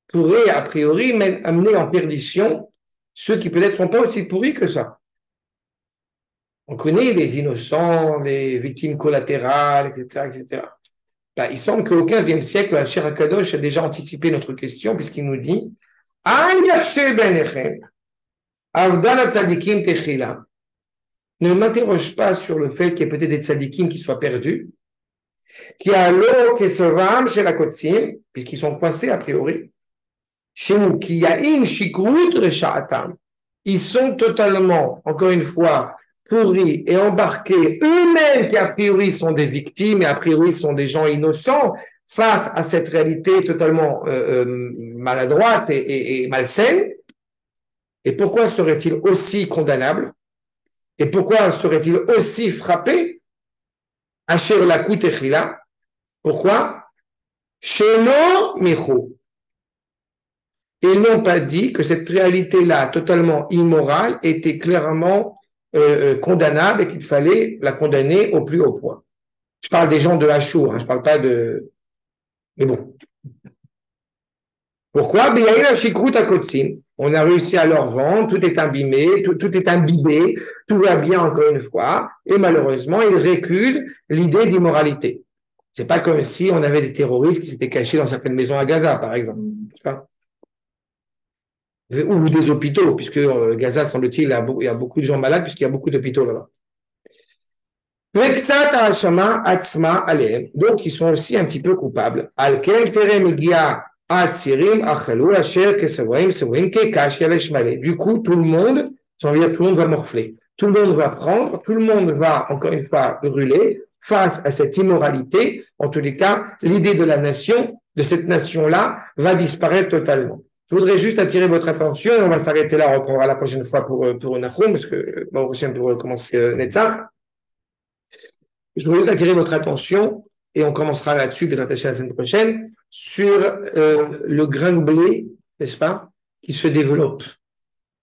pourraient a priori même amener en perdition ceux qui peut-être ne sont pas aussi pourris que ça. On connaît les innocents, les victimes collatérales, etc. etc. Là, il semble qu'au XVe siècle, al Kadosh a déjà anticipé notre question puisqu'il nous dit « ne m'interroge pas sur le fait qu'il y ait peut-être des tzadikim qui soient perdus, qui a l'eau qui se chez la Kotsim, puisqu'ils sont coincés a priori, chez nous, qui a une Ils sont totalement, encore une fois, pourris et embarqués, eux-mêmes qui a priori sont des victimes et a priori sont des gens innocents, face à cette réalité totalement euh, euh, maladroite et, malsaine. Et pourquoi serait-il aussi condamnable? Et pourquoi serait-il aussi frappé? Asher la Pourquoi? Sheno Micho. Ils n'ont pas dit que cette réalité-là, totalement immorale, était clairement euh, euh, condamnable et qu'il fallait la condamner au plus haut point. Je parle des gens de Hachour, hein, je parle pas de... Mais bon. Pourquoi? On a réussi à leur vendre, tout est imbibé, tout, tout est imbibé, tout va bien encore une fois, et malheureusement, ils récusent l'idée d'immoralité. C'est pas comme si on avait des terroristes qui s'étaient cachés dans certaines maisons à Gaza, par exemple ou des hôpitaux, puisque euh, Gaza, semble-t-il, il y a beaucoup de gens malades, puisqu'il y a beaucoup d'hôpitaux là-bas. Donc, ils sont aussi un petit peu coupables. Du coup, tout le monde, de dire, tout le monde va morfler. Tout le monde va prendre, tout le monde va, encore une fois, brûler face à cette immoralité. En tous les cas, l'idée de la nation, de cette nation-là, va disparaître totalement. Je voudrais juste attirer votre attention, on va s'arrêter là, on reprendra la prochaine fois pour, euh, pour Nahum, parce que bon, prochain pour commencer euh, Netzach. Je voudrais juste attirer votre attention, et on commencera là-dessus, attachés la semaine prochaine, sur euh, le grain de blé, n'est-ce pas, qui se développe.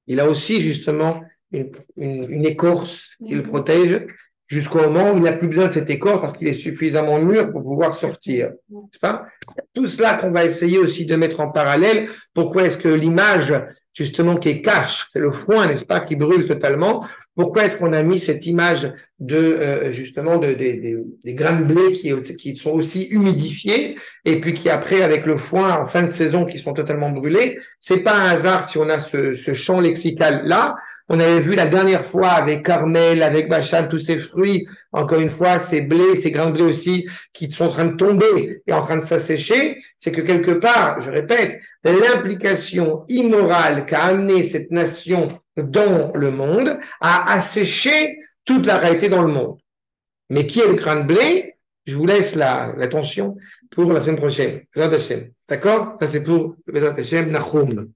Il a aussi justement une, une, une écorce qui le protège, jusqu'au moment où il n'a plus besoin de cette écorce parce qu'il est suffisamment mûr pour pouvoir sortir. Pas? Tout cela qu'on va essayer aussi de mettre en parallèle. Pourquoi est-ce que l'image, justement, qui est cache, c'est le foin, n'est-ce pas, qui brûle totalement. Pourquoi est-ce qu'on a mis cette image de euh, justement de, des grains de blé qui, sont aussi humidifiés et puis qui après avec le foin en fin de saison qui sont totalement brûlés C'est pas un hasard si on a ce champ lexical là on avait vu la dernière fois avec Carmel, avec Bachan, tous ces fruits, encore une fois, ces blés, ces grains de blé aussi, qui sont en train de tomber et en train de s'assécher, c'est que quelque part, je répète, l'implication immorale qu'a amené cette nation dans le monde a asséché toute la réalité dans le monde. Mais qui est le grain de blé? Je vous laisse l'attention pour la semaine prochaine. D'accord? Ça c'est pour Hashem Nahum.